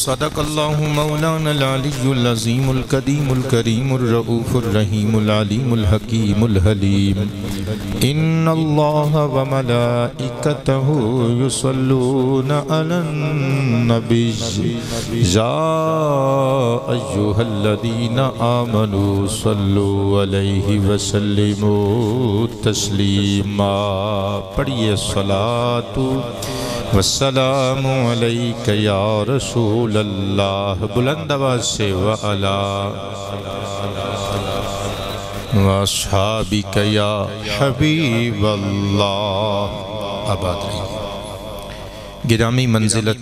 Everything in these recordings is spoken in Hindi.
सदकल्लाजीमकदीमकरीमरऊफ़रहीमकीमहलीम इन वमलाकतहसल्लनबी जादीन आमनु सल्लु अलैहि वसल्लिमु तस्लीमा। पढ़िए सलातु। वसलामक या से वला गिरामी मंजिलत,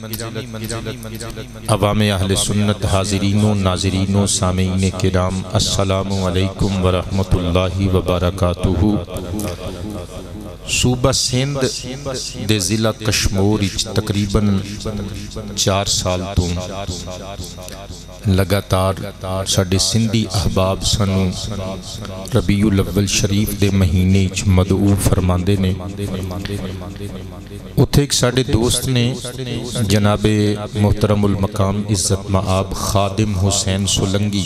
अवाम अहल सुन्नत, हाजरीनों, नाजरीनों, सामीन कराम असलकम वरहमल वबरकू सूबा सिंध दे ज़िला कश्मीर तकरीबन चार साल तो। लगातार साढ़े सिंधी अहबाब सू रबीउल अव्वल शरीफ के महीने मदऊ फरमाते ने उत्थे एक साढ़े दोस्त ने जनाबे मोहतरम उल मकाम इज़्ज़त मआब खादिम हुसैन सोलंगी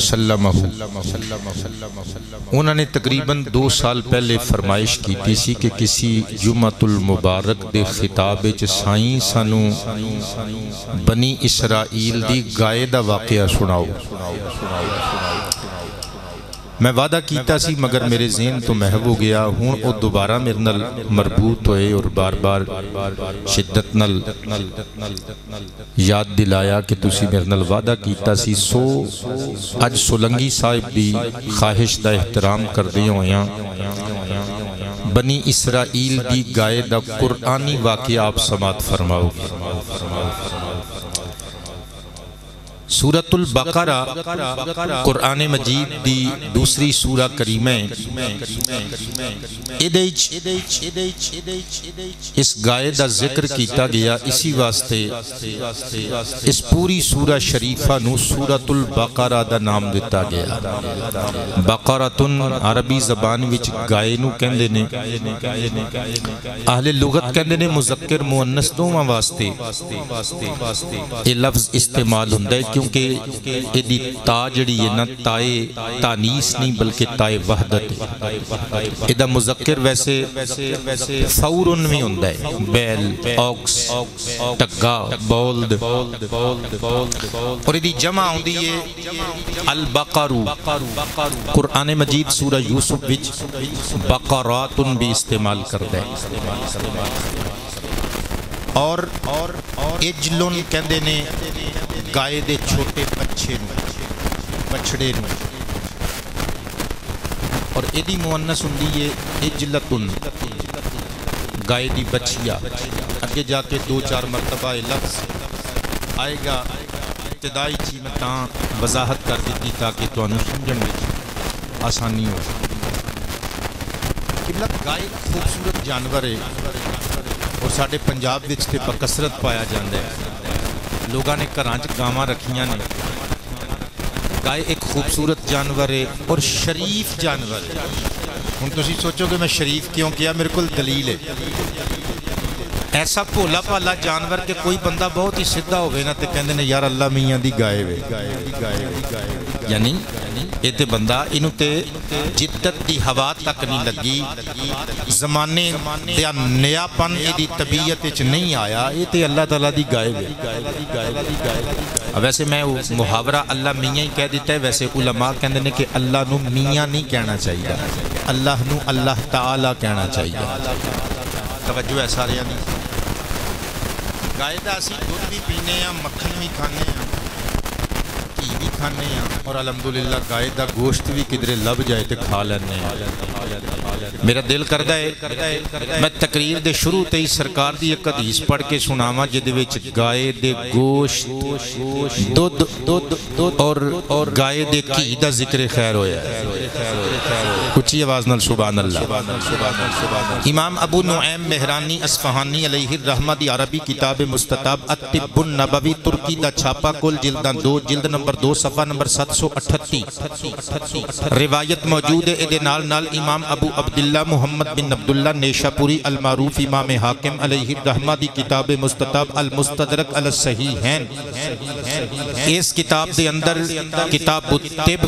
सल्लमहू उन्होंने तकरीबन दो साल पहले फरमाइश की सी कि किसी जुमतुल मुबारक के खिताब साई सानू बनी इसराइल की गाय का वाकया सुनाओ मैं वादा किया मगर मेरे जेन तो महब हो गया हूँ वह दोबारा मेरे नाल मरबूत होए और बार बार शिद्दत नल याद दिलाया कि तुम मेरे नाल वादा किया सो अज सोलंगी साहिब की ख्वाहिश का एहतराम करते हो बनी इसराइल की गाय का कुरानी वाक्य आप समात फरमाओ फरमाओ सूरतुल बकरा कुरान मजीद दी दूसरी सूरा करीम है। इस गाय का ज़िक्र किया गया इसी वास्ते, इस पूरी सूरा शरीफा नु सूरतुल बकरा का नाम दिता गया। बकरा तुन अरबी जबान गाय नु कहंदे ने, अहले लुगत कहंदे ने मुज़क्कर मुअन्नस दोवां वास्ते। ये लफ्ज इस्तेमाल होंगे क्योंकि जड़ी है ना ताए तानीस नहीं, बल्कि ताए वहदत मुजक्र वैसे फ़ौरन भी बैल ऑक्स टग्गा और यदि जमा है अल बकारू मजीद सूरा यूसुफ बकारात भी इस्तेमाल करता है। और और और इजलुन कहते ने गाय के छोटे बच्छे बछड़े और यदि मुअनस होंगी है इजलतुन गाय की बछिया। अगे जाके दो चार मरतबा लफ्स आएगा, इब्तदाई जी मैं वजाहत कर दी ताकि समझ आसानी हो गाय खूबसूरत जानवर है। ਔਰ ਸਾਡੇ ਪੰਜਾਬ ਵਿੱਚ ਤੇ ਬਕਸਰਤ ਪਾਇਆ ਜਾਂਦਾ ਹੈ। ਲੋਕਾਂ ਨੇ ਘਰਾਂ 'ਚ ਗਾਵਾਂ ਰੱਖੀਆਂ ਨੇ। ਗਾਏ ਇੱਕ ਖੂਬਸੂਰਤ ਜਾਨਵਰ ਹੈ ਔਰ ਸ਼ਰੀਫ ਜਾਨਵਰ ਹੈ। ਹੁਣ ਤੁਸੀਂ ਸੋਚੋ ਕਿ ਮੈਂ ਸ਼ਰੀਫ ਕਿਉਂ ਕਿਹਾ? ਮੇਰੇ ਕੋਲ ਦਲੀਲ ਹੈ। ਐਸਾ ਭੋਲਾ ਭਾਲਾ ਜਾਨਵਰ ਕਿ ਕੋਈ ਬੰਦਾ ਬਹੁਤ ਹੀ ਸਿੱਧਾ ਹੋਵੇ ਨਾ ਤੇ ਕਹਿੰਦੇ ਨੇ, ਯਾਰ ਅੱਲਾ ਮੀਆਂ ਦੀ ਗਾਇਬ ਗਾਏ यानी बंदा इनू तो की हवा तक नहीं लगी। जमाने नयापन तबीयत नहीं आया, ये अल्लाह तला गायब है। वैसे मैं मुहावरा अल्लाह मिया ही कह दिता है, वैसे कहते हैं कि अल्लाह न नहीं कहना चाहिए अल्लाह न अल्लाह तला कहना चाहिए तवज्जो है सारे गाय का असं दुध भी पीने मखन भी खाने हैं ਘੀ ਵੀ ਖਾਂਦੇ ਆ ਔਰ ਅਲਹਮਦੁਲਿਲਾ ਗਾਇ ਦਾ ਗੋਸ਼ਤ ਵੀ ਕਿਧਰੇ ਲੱਭ ਜਾਏ ਤੇ ਖਾ ਲੈਂਦੇ ਆ ਮੇਰਾ ਦਿਲ ਕਰਦਾ ਹੈ ਮੈਂ ਤਕਰੀਰ ਦੇ ਸ਼ੁਰੂ ਤੇ ਹੀ ਸਰਕਾਰ ਦੀ ਇੱਕ ਹਦੀਸ ਪੜ੍ਹ ਕੇ ਸੁਣਾਵਾਂ ਜਿਹਦੇ ਵਿੱਚ ਗਾਏ ਦੇ ਗੋਸ਼ਤ ਦੁੱਧ ਦੁੱਧ ਦੁੱਧ ਔਰ ਔਰ ਗਾਏ ਦੇ ਘੀ ਦਾ ਜ਼ਿਕਰ ਖੈਰ ਹੋਇਆ ਹੈ ਉੱਚੀ ਆਵਾਜ਼ ਨਾਲ ਸੁਭਾਨ ਅੱਲਾਹ इमाम अबू नुऐम मेहरानी असफहानी अलैहि रहमा दी अरबी किताब मुस्तताब अतिबुन नबवी तुर्की दा छापा कुल जिल्दां 2 जिल्द नंबर 2 सफा सफ़ा नंबर सत सौ अठत्ती रिवायत मौजूद है ये नाल नाल इमाम अबू अब्दुल्ला मुहम्मद बिन अब्दुल्ला नेशापुरी अलमारूफ इमाम हाकिम अलहमा की किताब मुस्तब अल मुस्तरक अल सही है। इस किताब के अंदर, किताब तिब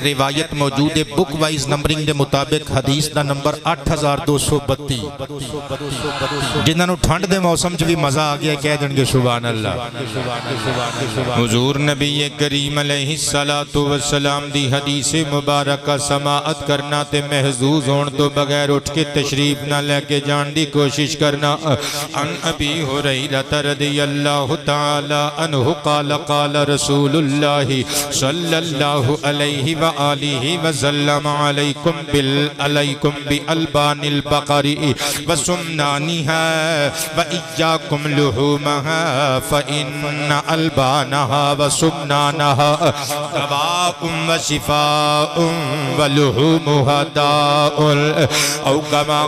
रिवायत मौजूद है बुक वाइज नंबरिंग के मुताबिक हदीस का नंबर अठ हज़ार दो सौ बत्ती। जिन्होंने ठंड के मौसम च भी मज़ा आ गया, कह देंगे सुबह अल्लाह। हजूर नबी करी करीम वस्सलाम दी हदीस मुबारक समाअत करना ते महजूज होने तो बगैर उठ के तशरीफ़ ना लेके जान दी कोशिश करना। अन अबी हुरैरत रदियल्लाहु ताला अनहु काल काल रसूलुल्लाह सल्लल्लाहु अलैहि व आलिहि व सल्लम अलैकुम बिल अलैकुम बि अलबानिल बकरी व सुन्नानिहा व फ व दवाउम व शिफाउम व लुहुमुहा दाउल औ कमा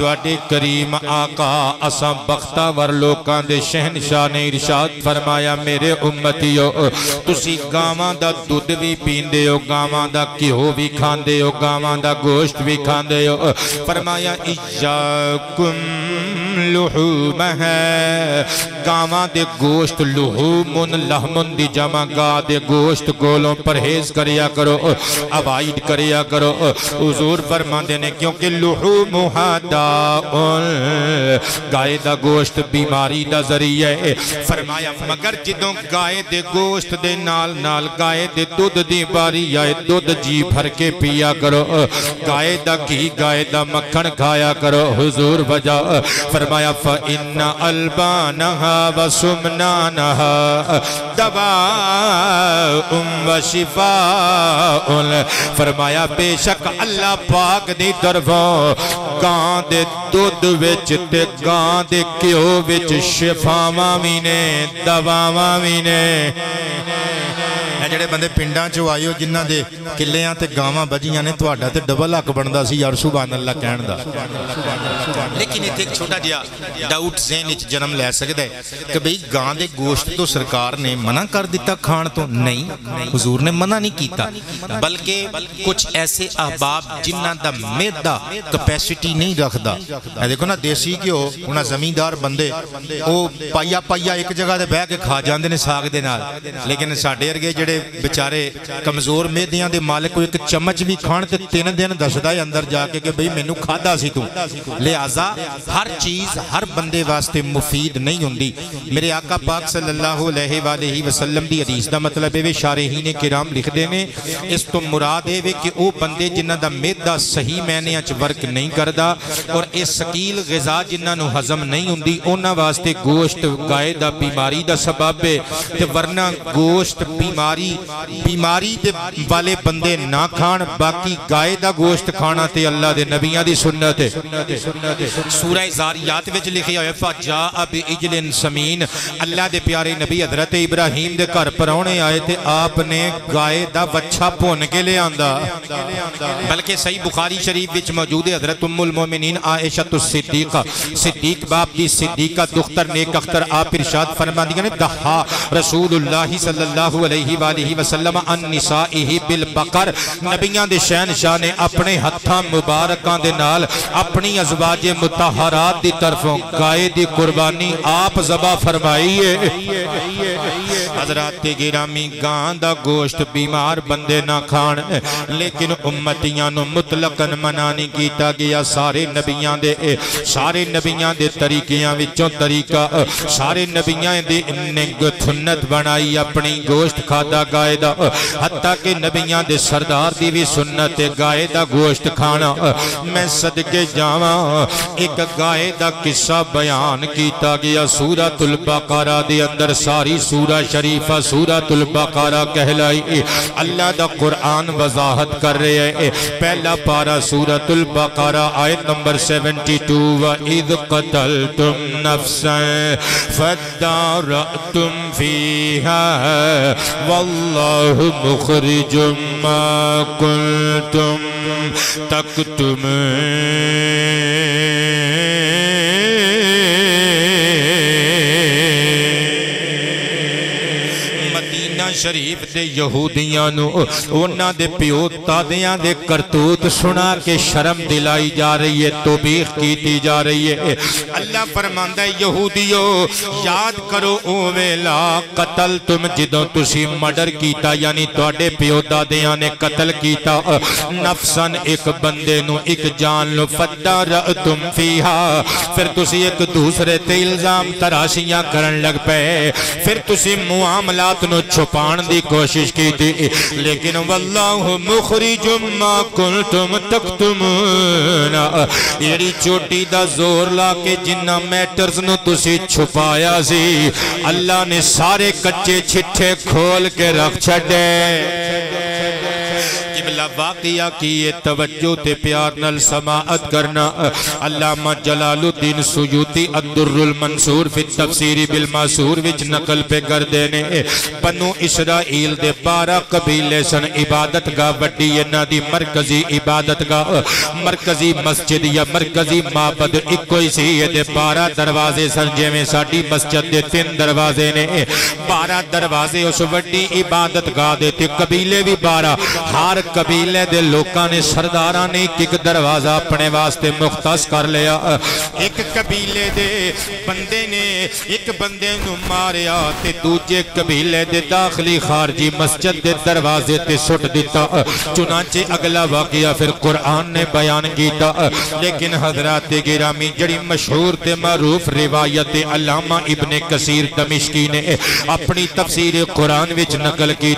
थोड़े करीम आका, असा बख्तावर लोगों के शहनशाह ने इरशाद फरमाया, मेरे उम्मती हो ती गावा दुध भी पीते हो, गावं का घ्यो भी खाते हो, गावं का गोश्त भी खाते हो। फरमाया इजा लुहूमह। गावा दे गोश्त लुहूमुन, लहमुन दी जमा गा दे गोश्त गोलों परहेज करिया करो, अवॉइड करिया करो। हजूर फरमा देने क्योंकि लुहू मुहादा गाय का गोश्त बीमारी का ज़रिए फरमाया, मगर जो गाय के गोश्त के नाल नाल गाय के दुध की बारी आए, दुध जी भर के पिया करो। गाय का घी, गाय का मक्खन खाया करो। हजूर वजह फरमा फरमाया फ़इन्न अलबानहा व सुमनानहा दवा व शिफा फरमाया, बेशक अल्लाह पाक दी तरफों गां दे दुध विच ते गां दे घ्यो विच शिफावां भी ने दवावां भी ने? ਜਿਹੜੇ ਬੰਦੇ ਪਿੰਡਾਂ ਚੋਂ ਆਏ ਹੋ ਜਿਨ੍ਹਾਂ ਦੇ ਕਿੱਲਿਆਂ ਤੇ ਗਾਵਾਂ ਵੱਜੀਆਂ ਨੇ ਤੁਹਾਡਾ ਤੇ ਡਬਲ ਹੱਕ ਬਣਦਾ ਸੀ ਯਾਰ ਸੁਭਾਨ ਅੱਲਾ ਕਹਿਣ ਦਾ ਲੇਕਿਨ ਇੱਥੇ ਇੱਕ ਛੋਟਾ ਜਿਹਾ ਡਾਊਟ ਜ਼ਹਿਨ ਵਿੱਚ ਜਨਮ ਲੈ ਸਕਦਾ ਹੈ ਕਿ ਬਈ ਗਾਂ ਦੇ ਗੋਸ਼ਤ ਤੋਂ ਸਰਕਾਰ ਨੇ ਮਨਾ ਕਰ ਦਿੱਤਾ ਖਾਣ ਤੋਂ ਨਹੀਂ ਹਜ਼ੂਰ ਨੇ ਮਨਾ ਨਹੀਂ ਕੀਤਾ ਬਲਕਿ ਕੁਝ ਐਸੇ ਅਹਬਾਬ ਜਿਨ੍ਹਾਂ ਦਾ ਮਿਹਦਾ ਕਪੈਸਿਟੀ ਨਹੀਂ ਰੱਖਦਾ ਇਹ ਦੇਖੋ ਨਾ ਦੇਸੀ ਘਿਓ ਉਹਨਾਂ ਜ਼ਮੀਂਦਾਰ ਬੰਦੇ ਉਹ ਪਾਈਆ ਪਾਈਆ ਇੱਕ ਜਗ੍ਹਾ ਤੇ ਬਹਿ ਕੇ ਖਾ ਜਾਂਦੇ ਨੇ ਸਾਗ ਦੇ ਨਾਲ ਲੇਕਿਨ ਸਾਡੇ ਵਰਗੇ ਜਿਹੜੇ ਵਿਚਾਰੇ ਕਮਜ਼ੋਰ ਮਿਹਦਿਆਂ ਦੇ ਮਾਲਕ ਕੋਈ ਇੱਕ ਚਮਚ ਵੀ ਖਾਣ ਤੇ ਤਿੰਨ ਦਿਨ ਦੱਸਦਾ ਹੈ ਅੰਦਰ ਜਾ ਕੇ ਕਿ ਬਈ ਮੈਨੂੰ ਖਾਦਾ ਸੀ ਤੂੰ ਲਿਆਜ਼ਾ ਹਰ ਚੀਜ਼ ਹਰ ਬੰਦੇ ਵਾਸਤੇ ਮੁਫੀਦ ਨਹੀਂ ਹੁੰਦੀ ਮੇਰੇ ਆਕਾ ਪਾਕ ਸੱਲੱਲਾਹੁ ਅਲੈਹਿ ਵਾਲੇਹਿ ਵਸੱਲਮ ਦੀ ਹਦੀਸ ਦਾ ਮਤਲਬ ਇਹ ਵੇ ਸ਼ਾਰਹੀਨ ਕਿਰਾਮ ਲਿਖਦੇ ਨੇ ਇਸ ਤੋਂ ਮੁਰਾਦ ਇਹ ਵੇ ਕਿ ਉਹ ਬੰਦੇ ਜਿਨ੍ਹਾਂ ਦਾ ਮਿਹਦਾ ਸਹੀ ਮੈਨਿਆਂ 'ਚ ਵਰਕ ਨਹੀਂ ਕਰਦਾ ਔਰ ਇਹ ਸਕੀਲ ਗਿਜ਼ਾ ਜਿਨ੍ਹਾਂ ਨੂੰ ਹਜ਼ਮ ਨਹੀਂ ਹੁੰਦੀ ਉਹਨਾਂ ਵਾਸਤੇ ਗੋਸ਼ਤ ਗਾਏ ਦਾ ਬਿਮਾਰੀ ਦਾ ਸਬਬ ਹੈ ਤੇ ਵਰਨਾ ਗੋਸ਼ਤ ਬਿਮਾਰੀ बीमारी ते वाले बंदे ना खान बाकी गाय का गोश्त खाना ते अल्लाह के नबिया की सुनत सूरह जारियात विच लिखिया होया फजा अब इजलिन समीन। अल्लाह के प्यारे नबी हज़रत इब्राहिम के घर परौने आए थे आपने गाय का वच्छा भुन के लिया बल्कि सही बुखारी शरीफ विच मौजूद है, हज़रत उम्मुल मोमिनीन आयशा तो सिद्दीका। सिद्दीक बाप जी, सिद्दीका दुख्तर, नेक अख्तर, आप इरशाद फरमादियाँ ने, दहा रसूलुल्लाह सल्लल्लाहु अलैहि अलैहि वसल्लम अन बिल बकर। नबियाँ दे शहनशाह ने अपने हत्थां मुबारकां दे नाल अपनी अजवाज मुतहरात दी तरफों गाय दी कुर्बानी आप जबा फरमाई है। हज़रत गिरामी गां दा गोश्त बीमार बंदे ना खान लेकिन उम्मतियाँ मुतलकन मना नहीं कीता गया। सारे नबियाँ सारे नबियाँ विचों तरीका, सारे नबियाँ बनाई अपनी गोश्त खादा गाय दा। हत्ता के नबियाँ दे सरदार की भी सुन्नत गाय का गोश्त खाना मैं सदके जावा, एक गाय का किस्सा बयान किया गया। सूरतुल बकरा दे अंदर सारी सूरा शरीफा सूरतुल बकरा कहलाई। अल्लाह दा कुरान वजाहत कर रहे है। पहला पारा सूरतुल बकरा, आयत नंबर 72 व इद कतलतुम नफ्सन फदारतुम फीहा, वल्लाहु मुखरिजुम मा कुंतुम तकतुम। शरीफ दे यहूदियां नु उन्हां दे पिओ तादियां दे करतूत सुना के शर्म दिलाई जा रही है तौबीख कीती जा रही है अल्लाह फरमांदा है यहूदियो याद करो ओ वेला कतल तुम जिदों तुसी मर्डर कीता यानी ਤੁਹਾਡੇ ਪਿਓ ਦਾਦਿਆਂ ਨੇ ਕਤਲ ਕੀਤਾ ਨਫਸਨ ਇੱਕ ਬੰਦੇ ਨੂੰ ਇੱਕ ਜਾਨ ਨੂੰ ਫੱਦਾ ਰਅਤੁਮ ਫੀਹਾ ਫਿਰ ਤੁਸੀਂ ਇੱਕ ਦੂਸਰੇ ਤੇ ਇਲਜ਼ਾਮ ਤਰਾਸ਼ੀਆਂ ਕਰਨ ਲੱਗ ਪਏ ਫਿਰ ਤੁਸੀਂ ਮੁਆਮਲਾਤ ਨੂੰ छुपाने की कोशिश की थी, लेकिन वल्लाहु मुखरी जुम्मा कुल तुम तक तुम यड़ी चोटी का ज़ोर ला के जिन्ना मैटर्स नी छुपाया सी, अल्लाह ने सारे कच्चे छिठे खोल के रख छे किबला वाकया की ये तवज्जो प्यार नल समाअत करना। अल्लामा जलालुद्दीन सुयूती अब्दुर्रुल मंसूर फि तफसीरी बिल मासूर विच नकल पे कर देने। बनु इसराइल दे 12 कबीले सन इबादत मरकजी इबादत मस्जिद या मरकजी माबद इको सी ये 12 दरवाजे सन जिवें साडी मस्जिद दे तीन दरवाजे ने। 12 दरवाजे उस वड्डी इबादत गा दे, ते कबीले भी 12 हर कबीले दे लोगों ने सरदारां ने एक एक दरवाज़ा अपने वास्ते मुख्तस कर लिया। एक कबीले दे बंदे ने एक बंदे मारिया दूजे कबीले दे दाखली खारजी मस्जिद दे दरवाजे ते सुट दिता चुनाचे अगला वाकया फिर कुरान ने बयान किया लेकिन हज़रत गिरामी जड़ी मशहूर ते मारूफ रिवायत अलामा इबने कसीर दमिश्की ने अपनी तफसीर कुरान विच नकल की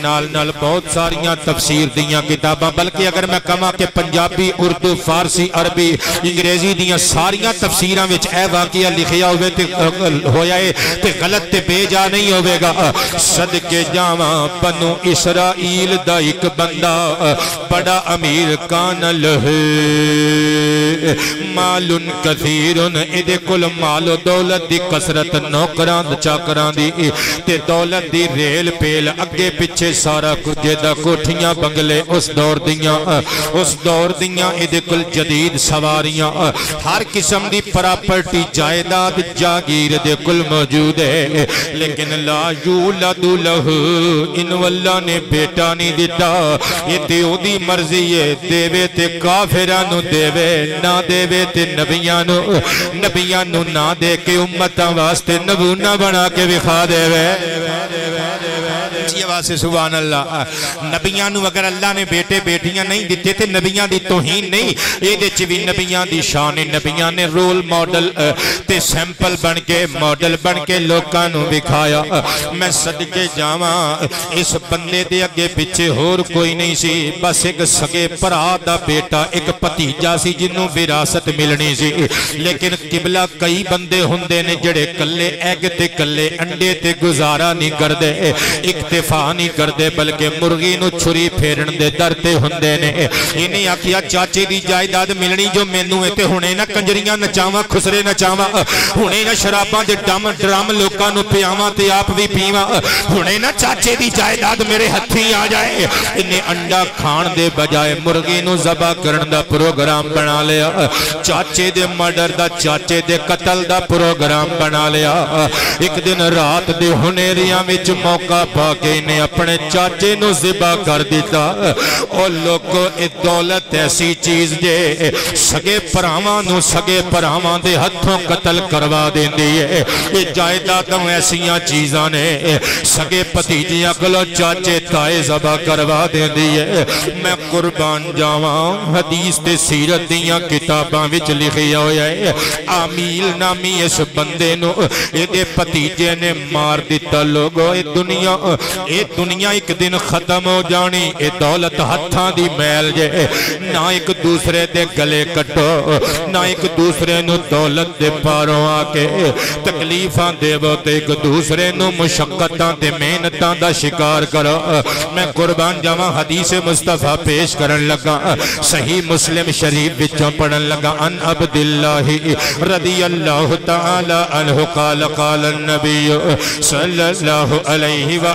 नाल नाल बहुत सारिया तफसीर दियाँ किताबां, बल्कि अगर मैं कहा कि पंजाबी, उर्दू, फारसी, अरबी, अंग्रेज़ी दियाँ सारिया तफसीरां वाकया लिखिया होवे होया है गलत बेजा नहीं होवेगा। सदके जावा बनु इसराइल दा एक बंदा। बड़ा अमीर कानल है। मालुन इदे कुल मालो दौलत दी कसरत, नौकरां चाकरां दौलत दी रेल पेल अगे पिछे सारा कुछ कोठियाँ बंगले उस दौर दियाँ उस दौर दियाँ कुल जदीद सवारियाँ हर किस्म दी प्रॉपर्टी, जायदाद जागीर दे कुल मौजूद है। लेकिन ला यूलदु लहु, इन वल्ला ने बेटा नहीं दिता। ये ओदी मर्ज़ी है, देवे ते काफिरां देवे, ना देवे ते नबिया नबियाँ नु दे के उम्मतां वास्ते नमूना बना के विखा देवे। अच्छी आवाज़ से सुबह अल्लाह नबिया अगर अल्लाह ने बेटे बेटिया नहीं दिते तो नबिया की तोहीन नहीं ये भी नबिया की शान है। नबिया ने रोल मॉडल सैंपल बन के मॉडल बन के लोगों दिखाया। मैं सदके जाव, इस बंदे के अगे पिछे होर कोई नहीं सी। बस एक सगे भरा का बेटा, एक भतीजा से जिन्हों विरासत मिलनी सी। लेकिन किबला कई बंदे होंगे ने जड़े कले एग ते कले अंडे ते गुजारा नहीं करते एक ते रिफा नहीं करते बल्कि मुर्गी छुरी फेरन के दर से होंगे ने। इन्हें आखिया चाचे की जायदाद मिलनी जो मैनू है तो हमने ना कंजरिया नचाव, खुसरे नचाव हमने ना शराबा के डम ड्रम लोगों पियाव त आप भी पीव। हमने ना चाचे की जायदाद मेरे हथी आ जाए। इन्हें अंडा खाण के बजाय मुर्गी जबा कर प्रोग्राम बना लिया। चाचे के मर्डर का चाचे के कतल का प्रोग्राम बना लिया। एक दिन रात के हनेरिया मौका पा के किसी ने अपने चाचे नु जिबा कर दिता और लोग ये दौलत ऐसी चीज़ जे सगे भरावां सगे भरावां के हथों कतल करवा देंदी है ये जायदादों ऐसा चीज़ा ने सगे भतीजिया को चाचे ताए जबा करवा देंदी है मैं कुर्बान जावा हदीस ते सीरत दिया किताबों में लिखिया होया है आमील नामी इस बंदे ये भतीजे ने मार दिता लोगो ये दुनिया ये दुनिया एक दिन खत्म हो जानी ए दौलत हथा की मैल जे ना एक दूसरे के गले कटो ना एक दूसरे दौलत के पारों आके तकलीफा देवो तो एक दूसरे मुशक्कत मेहनत का शिकार करो मैं कुर्बान जावा हदीस मुस्तफ़ा पेश कर लगा सही मुस्लिम शरीफ विचों पढ़न लगा अन अब दिल्ला रदी अल्लाह तला अनहु काल काल नबी सल्लल्लाहु अलैहि व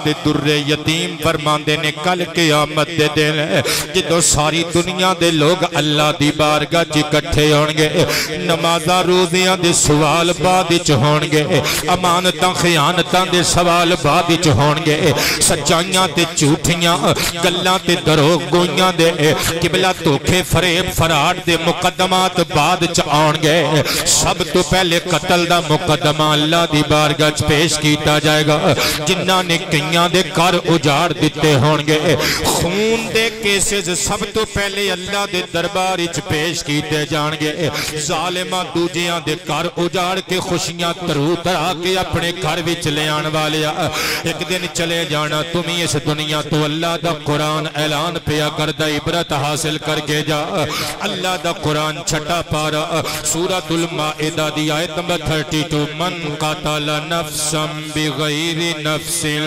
दे दुर्रे यतीम फरमाते ने कल के आमद दे दिन। जो सारी दुनिया के लोग अल्लाह की बारगा च इकट्ठे होंगे नमाजा रोजिया के सवाल बाद च होंगे अमानतां, खयानतां सवाल बाद च होंगे सच्चाइयाँ ते झूठियाँ, गल्लां ते दरोगोइयाँ दे, किबला धोखे फरेब फराड दे मुकदमात बाद च सब तो पहले कतल का मुकदमा अल्लाह की बारगा च पेश किया जाएगा। जिन्ना ने कई ਕਈਆਂ ਦੇ ਘਰ ਉਜਾੜ ਦਿੱਤੇ ਹੋਣਗੇ ਖੂਨ ਦੇ ਕੇਸਸ ਸਭ ਤੋਂ ਪਹਿਲੇ ਅੱਲਾ ਦੇ ਦਰਬਾਰ ਵਿੱਚ ਪੇਸ਼ ਕੀਤੇ ਜਾਣਗੇ ਜ਼ਾਲਿਮਾਂ ਦੂਜਿਆਂ ਦੇ ਘਰ ਉਜਾੜ ਕੇ ਖੁਸ਼ੀਆਂ ਤਰੂ ਤਰਾ ਕੇ ਆਪਣੇ ਘਰ ਵਿੱਚ ਲਿਆਉਣ ਵਾਲਿਆ ਇੱਕ ਦਿਨ ਚਲੇ ਜਾਣਾ ਤੁਮੀ ਇਸ ਦੁਨੀਆ ਤੋਂ ਅੱਲਾ ਦਾ ਕੁਰਾਨ ਐਲਾਨ ਪਿਆ ਕਰਦਾ ਇਬਰਤ ਹਾਸਲ करके जा अल्लाह का कुरान छठा पारा सूरतुल माइदा दी आयत नंबर 32 मन कातला नफ्सन बिगैर नफ्सिल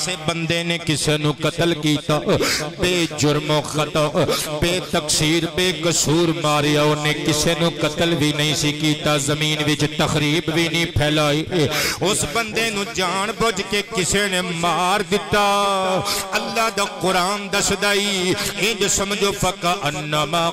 ਕਿਸੇ ਬੰਦੇ ਨੇ ਕਿਸੇ ਨੂੰ ਕਤਲ ਕੀਤਾ ਬੇਜੁਰਮ ਖਤਾ ਬੇਤਕਸੀਰ ਬੇਕਸੂਰ ਮਾਰਿਆ ਉਹਨੇ ਕਿਸੇ ਨੂੰ ਕਤਲ ਵੀ ਨਹੀਂ ਸੀ ਕੀਤਾ ਜ਼ਮੀਨ ਵਿੱਚ ਤਖਰੀਬ ਵੀ ਨਹੀਂ ਫੈਲਾਈ ਉਸ ਬੰਦੇ ਨੂੰ ਜਾਣ ਬੁੱਝ ਕੇ ਕਿਸੇ ਨੇ ਮਾਰ ਦਿੱਤਾ ਅੱਲਾ ਦਾ ਕੁਰਾਨ ਦੱਸਦਾ ਹੀ ਇੰਜ ਸਮਝੋ ਫਕਾ ਅੰਨਮਾ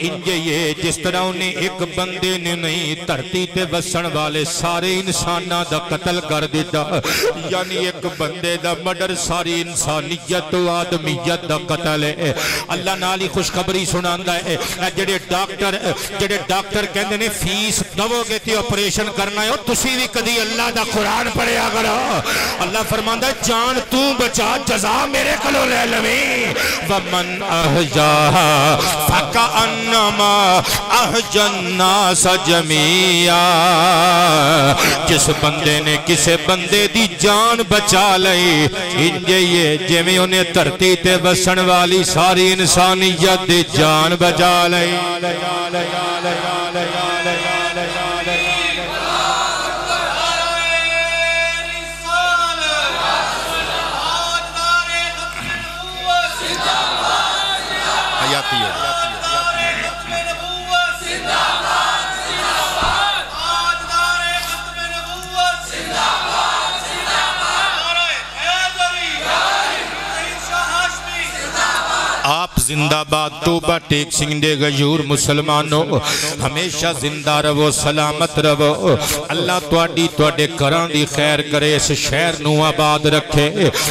ਇੰਜ ਇਹ ਜਿਸ ਤਰ੍ਹਾਂ ਉਹਨੇ ਇੱਕ ਬੰਦੇ ਨੇ ਨਹੀਂ ਧਰਤੀ ਤੇ ਵਸਣ ਵਾਲੇ ਸਾਰੇ ਇਨਸਾਨਾਂ ਦਾ ਕਤਲ ਕਰ कर दिता यानी एक बंदे का मर्डर सारी इंसानियत आदमीयत का कतल है अल्लाह नाल ही खुशखबरी सुना है जेडे डॉक्टर जेडे डॉक्टर कहें फ़ीस दवोगे तो ऑपरेशन करना है तुम भी कभी अल्लाह का कुरान पढ़िया करो अल्लाह फरमा जान तू बचा जजा मेरे को ले लवी वमन अहजा अन्नमा अहजन्ना सजमिया जिस बंदे ने किसे बंदे दी जान बचा लई। इंज उन्हें धरती ते बसन वाली सारी इंसानियत दी जान बचा लई। जिंदाबाद, तोबा टेक सिंह दे गजूर मुसलमानो। हमेशा ज़िंदा रवो सलामत रवो अल्लाह थोड़ी थोड़े घर दी खैर करे, इस शहर नु आबाद रखे।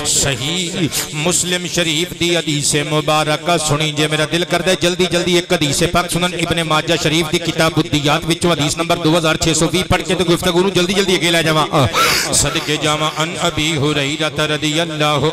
सही मुस्लिम शरीफ दी हदीस मुबारक सुनी जे मेरा दिल करदे जल्दी जल्दी एक हदीस पाक सुनन। इबन माजा शरीफ दी किताब उदियात विचों हदीस नंबर दो हज़ार छे सौ भी पढ़ के तो गुफ्तगू नु जल्दी जल्दी अगे ले जावा। सदके जावा अन अबी हुरैरा रदियल्लाहु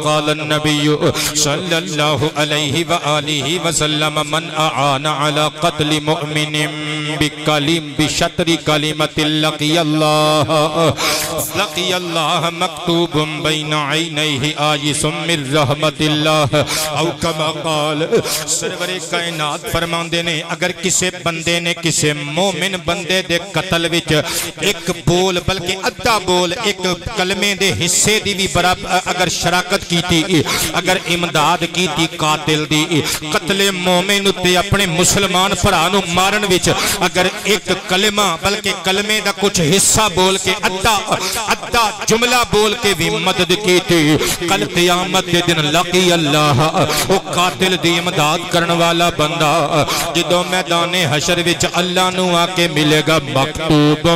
काल नबी सल्लल्लाहु अलैहि अलैहि व आलिहि वसल्लम, मन आन अला कत्ल मुमिन बिकलिम बिशतरि कलिमतिल लकी अल्लाह लकी अल्लाह मक्तूबुम बैन ऐनैहि आयिसुम मिन रहमतिल्लाह। औ कमा काल, सरवरे कायनात फरमांदे ने, अगर किसे बंदे ने किसे मोमिन बंदे दे कत्ल विच एक बोल, बल्कि अद्धा बोल एक कलमे दे हिस्से दी भी बराबर अगर शराकत की अगर इमदाद की दिल दी। कतले मोमिन उत्ते अपने मुसलमान भरा मारन विच। अगर एक कलमा, बल्कि कलमे का कुछ हिस्सा बोल के अद्धा अद्धा जुमला बोल के भी मदद की थी कल कयामत के दिन लकी अल्लाह वो कातिल की इमदाद करने वाला बंदा। जो मैदान हशर विच अल्लाह न आके मिलेगा मकतूब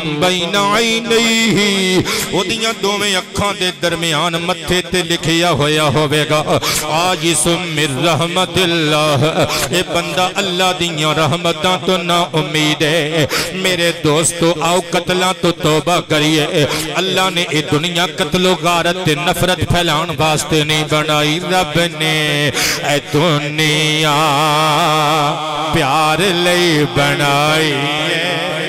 दोवें अखा के दरमियान मथे ते लिखिया होया होवेगा आज सुमिर रहमत ये बंदा अल्लाह दिया रहमत तो ना उम्मीद है। मेरे दोस्तों तो आओ कतला तो तौबा करिए। अल्लाह ने यह दुनिया कतलो गारत नफरत फैलाण वास्ते नहीं बनाई रब ने। ए दुनिया प्यार ले बनाई है।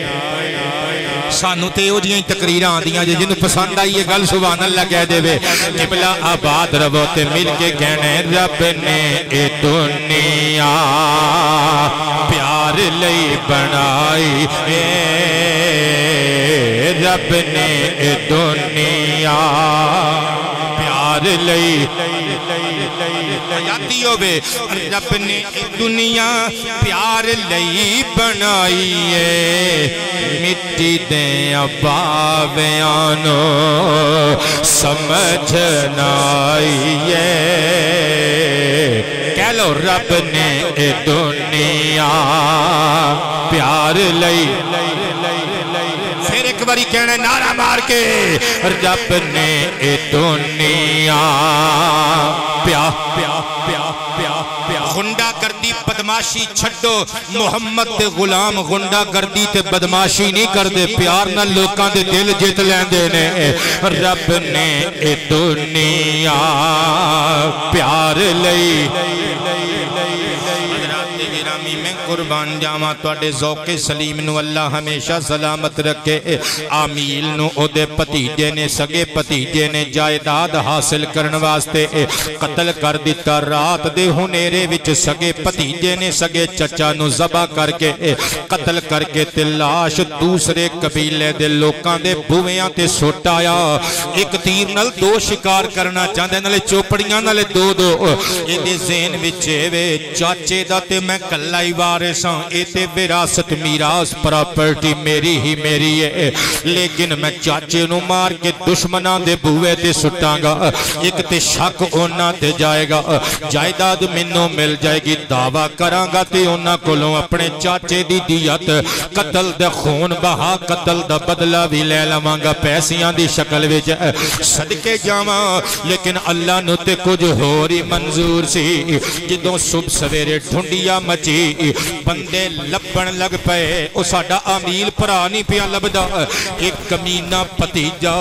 सानू तो यह जी तकरीर आदि जे जिन पसंद आई है गल सुबह अल्लाह कह दे किबला आबाद रवो तो मिल के कहने, रब ने ए दुनिया प्यार लई बनाई, ए रब ने ए दुनिया प्यार लई ਲਈ ਆਜ਼ਾਦੀ ਹੋਵੇ ਰੱਬ ਨੇ ਇਹ ਦੁਨੀਆ ਪਿਆਰ ਲਈ ਬਣਾਈ ਏ ਮਿੱਟੀ ਦੇ ਅਬਾਵਿਆਂ ਨੂੰ ਸਮਝ ਨਾ ਆਈਏ ਕਹਿ ਲੋ ਰੱਬ ਨੇ ਇਹ ਦੁਨੀਆ ਪਿਆਰ ਲਈ ਫਿਰ ਇੱਕ ਵਾਰੀ ਕਹਿਣਾ ਨਾਰਾ ਮਾਰ ਕੇ ਰੱਬ ਨੇ ਇਹ ਦੁਨੀਆ ਪਿਆ ਬਦਮਾਸ਼ੀ ਛੱਡੋ ਮੁਹੰਮਦ ਤੇ ਗੁਲਾਮ ਗੁੰਡਾਗਰਦੀ ਤੇ ਬਦਮਾਸ਼ੀ ਨਹੀਂ ਕਰਦੇ ਪਿਆਰ ਨਾਲ ਲੋਕਾਂ ਦੇ ਦਿਲ ਜਿੱਤ ਲੈਂਦੇ ਨੇ ਰੱਬ ਨੇ ਇਹ ਦੁਨੀਆ ਪਿਆਰ ਲਈ कुर्बान जावा थोड़े जौके सलीम अल्लाह हमेशा सलामत रखे। आमील नोदे भतीजे ने, सगे भतीजे ने जायदाद हासिल करने वास्ते कतल कर दिता रात दे सगे भतीजे ने, सगे चचा नबा करके कतल करके ते लाश दूसरे कबीले के लोगों के बुवेयां ते सुट आया एक तीर न दो शिकार करना चाहते नाले चोपड़िया, नाले दो दो। चाचे का मैं कला ही वार वारिसा ये विरासत मीरास प्रॉपर्टी मेरी ही मेरी है। लेकिन मैं चाचे न मार के दुश्मन के बूहे से सुटागा एक तो शक उन्होंने जाएगा। जायदाद मैनों मिल जाएगी। दावा करांगा तो उन्होंने को अपने चाचे की दीयत। कतल द खून बहा कतल का बदला भी लै लवगा। पैसिया की शक्ल में सदके जावा। लेकिन अल्लाह न कुछ होर ही मंजूर सी। जो सुबह सवेरे ठुंडिया मची ਮਨਜ਼ੂਰ ਸੀ ਜਦੋਂ ਸੁਬ ਸਵੇਰੇ ਢੁੰਡੀਆਂ ਮਚੀ ਬੰਦੇ ਲੱਭਣ ਲੱਗ ਪਏ ਉਹ ਸਾਡਾ ਆਮੀਲ ਭਰਾ ਨਹੀਂ ਪਿਆ ਲੱਭਦਾ ਇੱਕ ਕਮੀਨਾ ਭਤੀਜਾ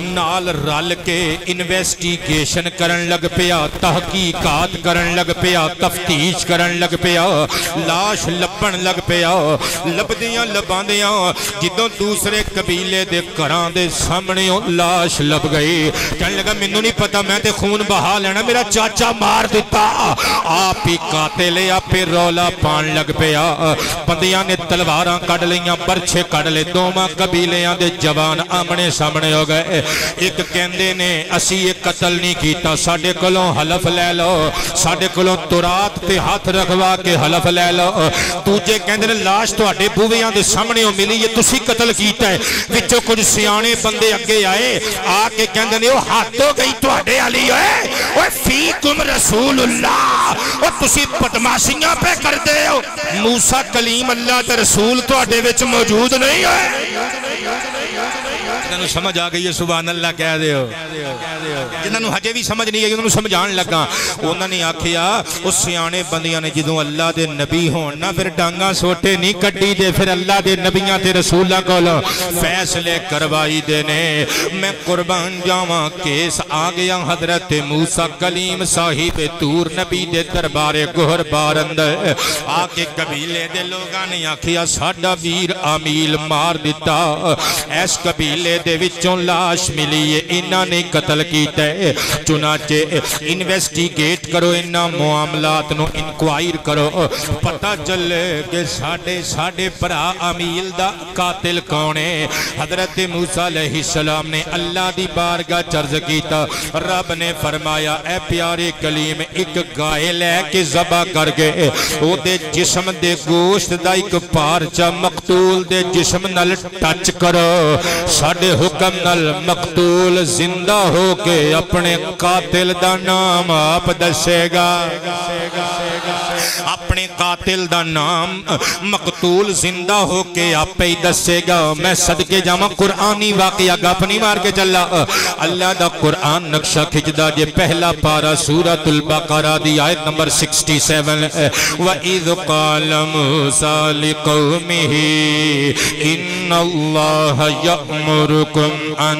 ਨਾਲ ਰਲ ਕੇ ਇਨਵੈਸਟੀਗੇਸ਼ਨ ਕਰਨ ਲੱਗ ਪਿਆ ਤਹਕੀਕਾਤ ਕਰਨ ਲੱਗ ਪਿਆ ਤਫਤੀਸ਼ ਕਰਨ ਲੱਗ ਪਿਆ লাশ ਲੱਭਣ ਲੱਗ ਪਿਆ ਲੱਭਦੀਆਂ ਲੱਭਾਂਦਿਆਂ ਜਦੋਂ ਦੂਸਰੇ ਕਬੀਲੇ ਦੇ ਘਰਾਂ ਦੇ ਸਾਹਮਣੇ ਉਹ লাশ ਲੱਭ ਗਈ ਕਹਿਣ ਲੱਗਾ ਮੈਨੂੰ ਨਹੀਂ ਪਤਾ ਮੈਂ ਤੇ ਖੂਨ ਬਹਾ ਲੈਣਾ ਮੇਰਾ ਚਾਚਾ ਮਾਰ ਦਿੱਤਾ ਆਪ ਹੀ ਕਾਤਿਲ ਆਪੇ ਰੌਲਾ ਪਾਣ ਲੱਗ लग पिया बंदिया ने तलवार कड़ लिया परछे कड़ ले दोवे कबीलिया के जवान आमने सामने हो गए एक कहते ने असी एक कतल नहीं किया साढ़े को हलफ लै लो साढ़े को तुरात से हथ रखवा के हलफ लै लो दूजे कहते लाश थोड़े तो बूविया के सामने मिली है तुम कतल किया है पिछों कुछ सियाने बंदे अगे आए आके कहें हाथों गई थोड़े वाली है फ़ी कुम रसूल उल्ला और तुम बदमाशियाँ पे करते हो मूसा कलीम अल्लाह के रसूल थोड़े मौजूद नहीं है समझ आ गई है सुबह अल्लाह कह दौ जिन्होंने हजे भी समझ नहीं आई, उन्होंने समझा लगा। उन्होंने आखिया, उस सियाने बंदिया ने जो अल्लाह के नबी हो ना, फिर डांगा सोटे नहीं कटी दे, फिर अल्लाह के नबिया के रसूलों को फैसले करवाई देने मैं कुर्बान जावा, केस आ गया हज़रत मूसा कलीम साहिब तूर नबी दे दरबारे गोहर बार अंदर। आके कबीले दे लोगों ने आखिया, साडा वीर आमील मार दिता इस कबीले लाश मिली है इन्होंने कतल किया है। चुनाचे इनवेस्टिगेट करो, इन्हों मामलात इनकुआर करो। पता चले कि साढ़े साढ़े भरा अमील का कातिल कौन है? हज़रत मूसा सलाम ने अल्लाह की बारगा चर्ज किया रब ने फरमाया ए प्यारे कलीम एक गाय लैके जबा कर गए वो जिसम के गोश्त का एक पारचा मकतूल के जिसम नल टच करो। साढ़े दे हुक्म नल मकतूल ज़िंदा हो के अपने कातिल दा नाम आप दसेगा कातिल दा नाम, मकतूल ज़िंदा होके आप ही दसेगा मैं सदके जावा, कुरानी वाकया गप नहीं मार के चला। अल्लाह का कुरान नक्शा खिंचदा, जे पहला पारा सूरत उल बकरा दी आयत नंबर 67 व इज़ काल मूसा कौमी इन अल्लाह यअमुरुकुम अन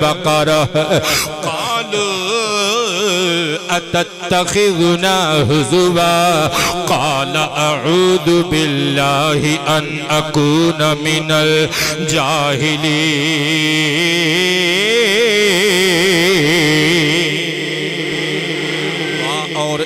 बकरा कालू अतत्तखिजुना हुजुवा काल अऊद बिल्लाहि अन अकून मिनल जाहिली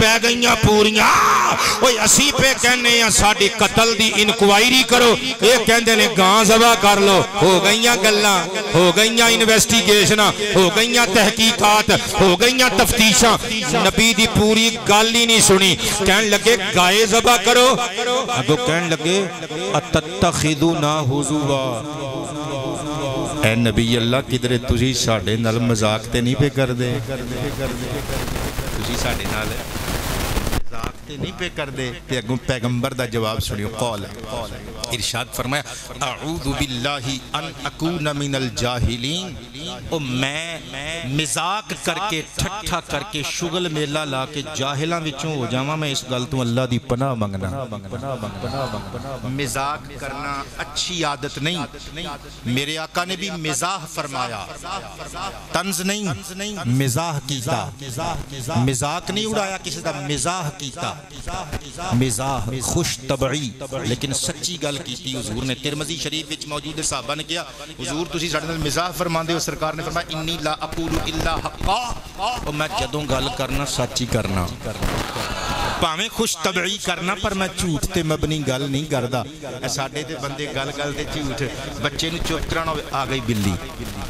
पै गई पूरी असी पे कहने कतल की इनकुआरी करो। ये कहते ने, गां सभा कर लो। हो गई गल् हो गई इन्वेस्टिगेशन हो गई तहकीकात, हो गई तफतीशा। नबी की पूरी गल ही नहीं सुनी। कह लगे गाय सभा करो। अगो कह लगे अतु ना हुजूवा ए नबी अल्लाह, किधरे तुसी साडे नाल मज़ाक ते नहीं पे करदे? तुसी साडे नाल नहीं पे कर दे पैगंबर का जवाब सुनियो, कौल इरशाद फरमाया मज़ाक करके, ठट्ठा करके, शुगल मेला ला के जाहिलों हो मैं इस गल तो अल्लाह पनाह मंगना। मज़ाक करना अच्छी आदत नहीं। मेरे आका ने भी मिजाह फरमाया। तंज नहीं, मिजाह मिजाक नहीं उड़ाया किसी का मिजाह किया मिजाह, खुश तबई लेकिन सच्ची गल की हजूर ने। तिरमजी शरीफ में मौजूद है ने किया, हजूर तुम साढ़े मिजाह फरमाते हो, सरकार ने फरमाया, इन्नी ला अकूल इला हक्का। और मैं जदों गल करना, सच ही करना। भावें खुश तबई करना, पर मैं झूठ से मबनी गल नहीं करता साढ़े बंदे गल गल झूठ। बच्चे चुप कराना आ गई बिल्ली। ਤੇ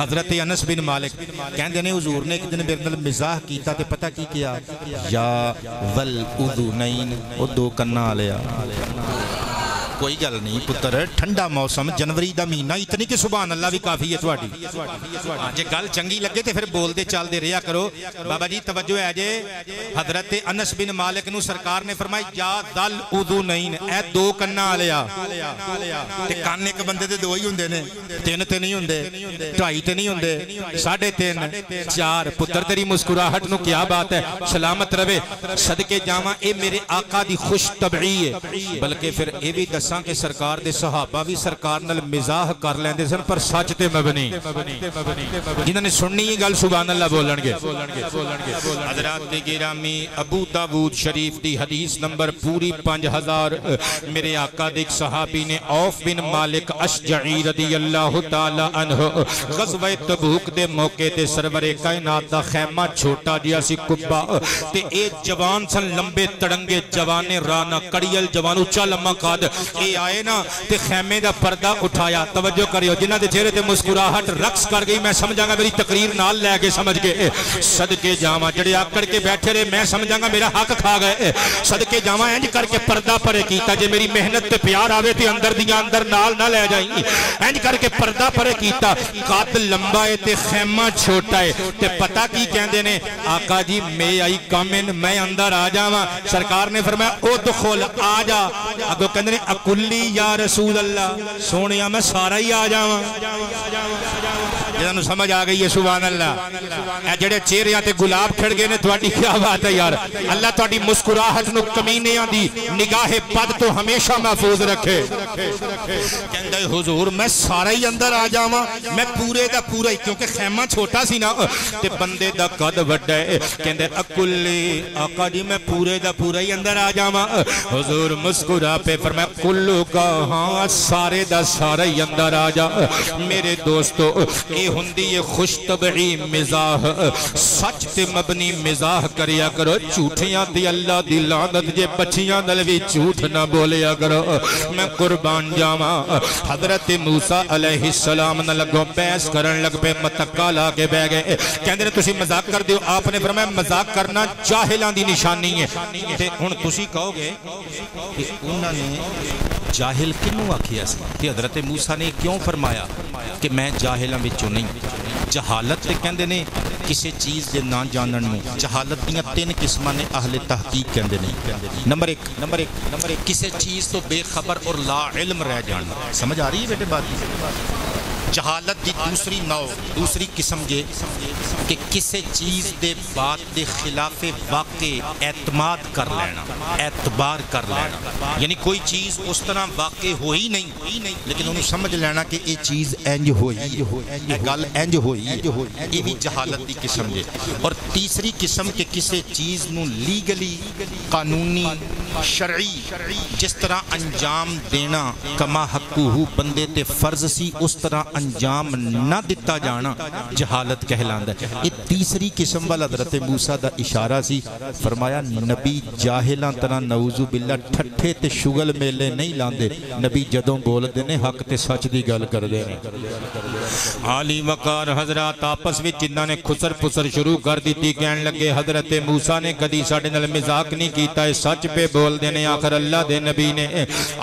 हज़रत अनस बिन मालिक कहते ने, हजूर ने एक दिन मेरे न मिजाह किया तो पता की किया? या वल उदू नहीं दो कन्ना लिया ਕੋਈ ਗੱਲ ਨਹੀਂ ਪੁੱਤਰ ਠੰਡਾ ਮੌਸਮ ਜਨਵਰੀ ਦਾ ਮਹੀਨਾ ਇਤਨੀ ਕਿ ਸੁਭਾਨ ਅੱਲਾ ਵੀ ਕਾਫੀ ਹੈ ਤੁਹਾਡੀ ਹਾਂ, ਜੇ ਗੱਲ ਚੰਗੀ ਲੱਗੇ ਤੇ ਫਿਰ ਬੋਲਦੇ ਚੱਲਦੇ ਰਿਹਾ ਕਰੋ ਬਾਬਾ ਜੀ ਤਵੱਜੋ ਹੈ ਜੇ ਹਜ਼ਰਤ ਅਨਸ ਬਿਨ ਮਾਲਿਕ ਨੂੰ ਸਰਕਾਰ ਨੇ ਫਰਮਾਇਆ ਜਾ ਦਲ ਉਦੂ ਨਹੀਂ ਨੇ ਇਹ ਦੋ ਕੰਨਾਂ ਵਾਲਿਆ ਤੇ ਕੰਨ ਇੱਕ ਬੰਦੇ ਦੇ ਦੋ ਹੀ ਹੁੰਦੇ ਨੇ ਤਿੰਨ ਤੇ ਨਹੀਂ ਹੁੰਦੇ ਢਾਈ ਤੇ ਨਹੀਂ ਹੁੰਦੇ ਸਾਢੇ ਤਿੰਨ ਚਾਰ ਪੁੱਤਰ ਤੇਰੀ ਮੁਸਕਰਾਹਟ ਨੂੰ ਕੀ ਬਾਤ ਹੈ ਸਲਾਮਤ ਰਵੇ ਸਦਕੇ ਜਾਵਾਂ ਇਹ ਮੇਰੇ ਆਕਾ ਦੀ ਖੁਸ਼ ਤਬਈ ਹੈ ਬਲਕਿ ਫਿਰ ਇਹ ਵੀ ਦੱਸਾਂ दसा कि सरकार के सहाबा भी सरकार मिजाह कर लेंगे सन, पर सच तो मबनी। जिन्होंने सुननी ही गल सुबह अल्लाह बोलन अबू दाबूद शरीफ की हदीस नंबर पूरी पाँच हज़ार मेरे आका सहाबी ने औफ बिन मालिक रदी अल्लाह तबूक के मौके से सरवरे कायनात का खैमा छोटा जहा ते जवान सन लंबे तड़ंगे जवाने, राना कड़ियल जवान, उच्चा लम्मा खाद ਰਾਨਾ ਕੜੀਅਲ ਜਵਾਨ ਉੱਚਾ ਲੰਮਾ ਕੱਦ ਇਹ ਆਏ ਨਾ ਤੇ ਖੈਮੇ ਦਾ ਪਰਦਾ ਉਠਾਇਆ ਤਵੱਜੋ ਕਰਿਓ ਜਿਨ੍ਹਾਂ ਦੇ ਚਿਹਰੇ ਤੇ ਮੁਸਕਰਾਹਟ ਰਕਸ ਕਰ ਗਈ ਮੈਂ ਸਮਝਾਂਗਾ ਮੇਰੀ ਤਕਰੀਰ ਨਾਲ ਲੈ ਕੇ ਸਮਝ ਗਏ ਸਦਕੇ ਜਾਵਾਂ ਜਿਹੜੇ ਆਕੜ ਕੇ ਬੈਠੇ ਰਹੇ ਮੈਂ ਸਮਝਾਂਗਾ ਮੇਰਾ ਹੱਕ ਖਾ ਗਏ ਸਦਕੇ ਜਾਵਾਂ ਇੰਜ ਕਰਕੇ ਪਰਦਾ ਪਰੇ ਕੀਤਾ ਜੇ ਮੇਰੀ ਮਿਹਨਤ ਤੇ ਪਿਆਰ ਆਵੇ ਤੇ ਅੰਦਰ ਦੀਆਂ ਅੰਦਰ ਨਾਲ ਨਾ ਲੈ ਜਾਈ ਇੰਜ ਕਰਕੇ ਪਰਦਾ ਪਰੇ ਕੀਤਾ ਕੱਦ ਲੰਬਾ ਹੈ ਤੇ ਖੈਮਾ ਛੋਟਾ ਹੈ ਤੇ ਪਤਾ ਕੀ ਕਹਿੰਦੇ ਨੇ ਆਕਾ ਜੀ ਮੈਂ ਆਈ ਕਮਨ ਮੈਂ ਅੰਦਰ ਆ ਜਾਵਾਂ ਸਰਕਾਰ ਨੇ ਫਰਮਾਇਆ ਉਹ ਦੁਖਲ ਆ ਜਾ ਅੱਗੋਂ ਕਹਿੰਦੇ ਨੇ कुली या रसूल अल्लाह सोने मैं सारा ही आ जावा। सू समझ आ गई है सुबह अल्लाह। जेडे चेहर से गुलाब खिड़ गए क्या बात है यार? अल्लाह थोड़ी मुस्कुराहट न कमीनिया की निगाहे पद तो हमेशा महफूज रखे। कहते हजूर, मैं सारा ही अंदर आ जावा। मैं पूरे का पूरा ही, क्योंकि खैमा छोटा सी ना, ते बंदे का कद व्डा है। कहते अकुले आका जी, मैं पूरे का पूरा ही अंदर आ जावा। हजूर मुस्कुरा पे पर मैं कुल्लू का हाँ सारे का सारा ही अंदर आ जा। मेरे दोस्तों होंगी खुश तबड़ी मिजाह। सच से मबनी मिजाह करिया करो। झूठिया की अल्लाह की लानत जे बच्चिया दल भी झूठ ना बोलिया करो। मैं कुर्बान जावा। हज़रत मूसा अलहिसलाम न लगो बहस कर लग पे मतका ला के बह गए। कहते मज़ाक कर दौ आपने फरमाया, मज़ाक करना जाहिलों की निशानी है। हूँ तुम कहोगे कि उन्होंने जाहिल किनू आखिया कि हज़रत मूसा ने क्यों फरमाया कि मैं जाहिलों नहीं ਮੂਸਾ ਨੇ ਕਿਉਂ ਫਰਮਾਇਆ ਕਿ ਮੈਂ ਜਾਹਿਲਾਂ ਵਿੱਚੋਂ ਨਹੀਂ ਜਹਾਲਤ ਤੇ ਕਹਿੰਦੇ ਨੇ ਕਿਸੇ ਚੀਜ਼ ਦੇ ਨਾ ਜਾਣਨ ਨੂੰ ਜਹਾਲਤ ਦੀਆਂ ਤਿੰਨ ਕਿਸਮਾਂ ਨੇ ਅਹਲੇ ਤਹਕੀਕ ਕਹਿੰਦੇ ਨੇ ਨੰਬਰ 1 ਨੰਬਰ 1 ਨੰਬਰ 1 ਕਿਸੇ ਚੀਜ਼ ਤੋਂ ਬੇਖਬਰ ਔਰ ਲਾ ਇਲਮ ਰਹਿ ਜਾਣਾ ਸਮਝ ਆ ਰਹੀ ਹੈ ਬੇਟੇ ਬਾਤ ਜਹਾਲਤ ਦੀ ਦੂਸਰੀ ਨੌ ਦੂਸਰੀ ਕਿਸਮ ਜੇ ਕਿ ਕਿਸੇ ਚੀਜ਼ ਦੇ ਬਾਤ ਦੇ ਖਿਲਾਫੇ ਵਾਕੇ ਐਤਮਾਦ ਕਰ ਲੈਣਾ ਐਤਬਾਰ ਕਰ ਲੈਣਾ ਯਾਨੀ ਕੋਈ ਚੀਜ਼ ਉਸ ਤਰ੍ਹਾਂ ਵਾਕੇ ਹੋਈ ਨਹੀਂ ਲੇਕਿਨ ਉਹਨੂੰ ਸਮਝ ਲੈਣਾ ਕਿ ਇਹ ਚੀਜ਼ ਇੰਜ ਹੋਈ ਹੈ ਇਹ ਗੱਲ ਇੰਜ ਹੋਈ ਹੈ ਇਹ ਵੀ ਜਹਾਲਤ ਦੀ ਕਿਸਮ ਜੇ ਔਰ ਤੀਸਰੀ ਕਿਸਮ ਕਿ ਕਿਸੇ ਚੀਜ਼ ਨੂੰ ਲੀਗਲੀ ਕਾਨੂੰਨੀ ਸ਼ਰਈ ਜਿਸ ਤਰ੍ਹਾਂ ਅੰਜਾਮ ਦੇਣਾ ਕਮਾ ਹੱਕੂਹੂ ਬੰਦੇ ਤੇ ਫਰਜ਼ ਸੀ ਉਸ ਤਰ੍ਹਾਂ अंजाम ना दिता जाना जहालत कहलाता है ये तीसरी किस्म वाल हज़रत मूसा का इशारा सी फरमाया नबी जाहिला तरह नऊजू बिल्ला ठट्ठे तो शुगल मेले नहीं लाते नबी जदों बोलते ने हक तो सच की गल करते हैं आली वकार हजरात आपस में इन्हों ने खुसर फुसर शुरू कर दी कह लगे हज़रत मूसा ने कभी साढ़े नाल मज़ाक नहीं किया सच पे बोलते हैं आखिर अल्लाह के नबी ने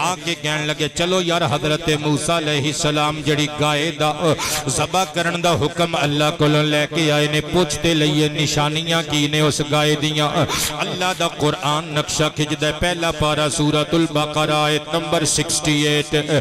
आके कह लगे चलो यार हज़रत मूसा ले सलाम जड़ी गाय ਦਾ ਜ਼ਬਾ ਕਰਨ ਦਾ ਹੁਕਮ ਅੱਲਾ ਕੋਲੋਂ ਲੈ ਕੇ ਆਏ ਨੇ ਪੁੱਛ ਤੇ ਲਈਏ ਨਿਸ਼ਾਨੀਆਂ ਕੀ ਨੇ ਉਸ ਗਾਏ ਦੀਆਂ ਅੱਲਾ ਦਾ ਕੁਰਾਨ ਨਕਸ਼ਾ ਖਿੱਚਦਾ ਹੈ। ਪਹਿਲਾ ਪਾਰਾ ਸੂਰਤੁਲ ਬਕਰਾ ਆਇਤ ਨੰਬਰ 68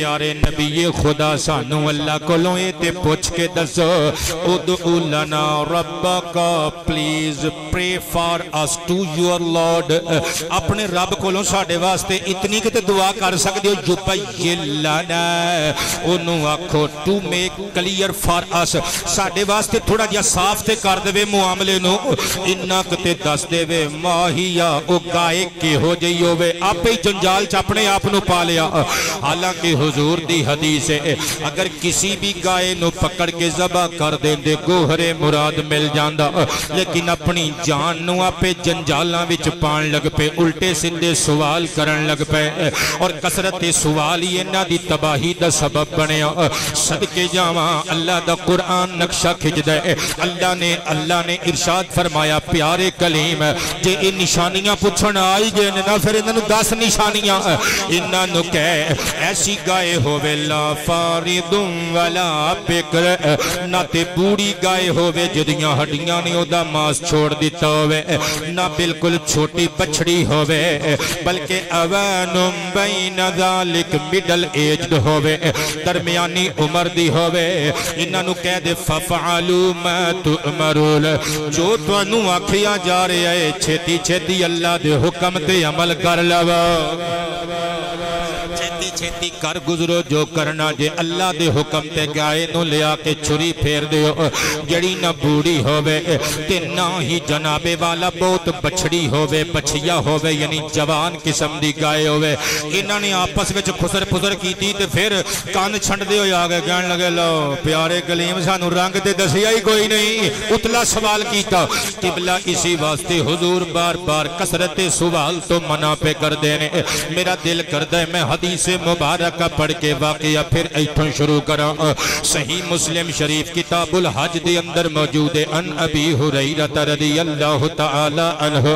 प्यारे नबीए, खुदा सानू अल्लाह कोलों ते पुछ के दसो। उद उलना रब का please pray for us to your lord अपने रब कोलों साडे वास्ते इतनी कि दुआ कर सकदे हो जुबा ये लाना ओनू आखो to make clear for us साडे वास्ते थोड़ा जिहा साफ़ ते कर देवे मुआमले नु। इन्ना कते दस देवे, माहिया ओ गायक के हो जई होवे। आपे जंजाल च अपने आप नु पा लिया। हालाँकि हो हुजूर दी हदीस है। अगर किसी भी गाय नु पकड़ के जबा कर देंदे, गोहरे मुराद मिल जांदा। लेकिन अपनी जान नु आपे जंजालां विच लग पे, उल्टे सीधे सवाल करन लग पे। और कसरत सवाल ही इन्हां दी तबाही दा सबब बनया सदके जावा, अल्लाह दा कुरान नक्शा खिंचदा अल्लाह ने अल्लाह ने इरशाद फरमाया, प्यारे कलीम, जे ये निशानियाँ पूछण आई जे ने फिर इन्हां दस निशानियाँ। इन्हां कह, ऐसी गाय गाए हो वे फारी दूँ वाला बिकर ना ते बूढ़ी गाए होवे जदियाँ हड्डियाँ नहीं ओदा मांस छोड़ दिता होवे। ना बिल्कुल छोटी पछड़ी होवे, बल्कि अवनुम बैन ज़ालिक मिडल एजड होवे। दरमियानी उम्र दी होवे। इन्ना नु कह दे फफालू मा तुमरुल जो तुहानू आखिया जा रहे है छेती छेती अल्लाह दे हुक्म ते अमल कर लवो। छेती कर गुजरो जो करना जे अल्लाह के हुक्म ते गाय नु लिया के छुरी फेर दियो जड़ी ना बूढ़ी होवे, ते ना ही जनाबे वाला बहुत बछड़ी होवे बछिया होवे, यानी जवान किस्म दी गाय होवे। इन्हां ने आपस विच खुसर फुसर की ते फिर कन छंडते हो आ गए कहन लगे, लो, प्यारे कलीम, सानू रंग ते दसिया ही कोई नहीं। उतला सवाल कीता। किबला इसी वास्ते हुजूर बार बार कसरत सवाल तो मना पे कर देने मेरा दिल करदा है, मैं हदीसे मुबारक पढ़ के वाकया फिर इथों शुरू करा सही मुस्लिम शरीफ किताबुल हज दे अंदर मौजूद है अन अबी हुरैरा रदी अल्लाह तआला अन्हु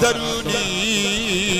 ज़रूरी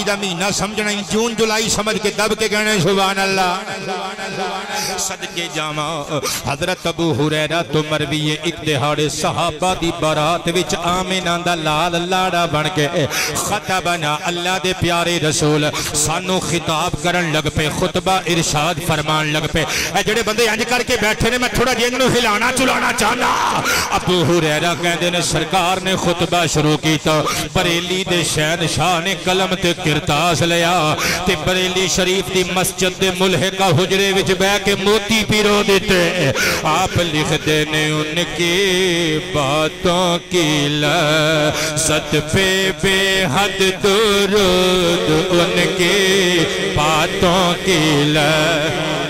जनवरी का महीना समझना ही, जून, जुलाई समझ के दब के कहने सुबह अल्लाह सदके जावा, हज़रत अबू हुरैरा तो मरवीए एक दिहाड़े सहाबा दी बारात विच आमिना दा लाल लाड़ा बन के। खता बना अल्लाह दे प्यारे रसूल, सानू खिताब करन लग पे, खुतबा इरशाद फरमान लग पे। जेड़े बंदे इंज करके बैठे ने, मैं थोड़ा इन्हां हिलाना चुलाना चाहना अबू हुरैरा कहते ने, सरकार ने खुतबा शुरू किया बरेली दे शहनशाह ने कलम ते किरतास लिया ते बरेली शरीफ की मस्जिद दे मुलहिका हुजरे विच बह के मोती पिरो दिते आप लिखते ने उनकी बातों की लत पे बेहद दुरूद उनकी बातों की ल।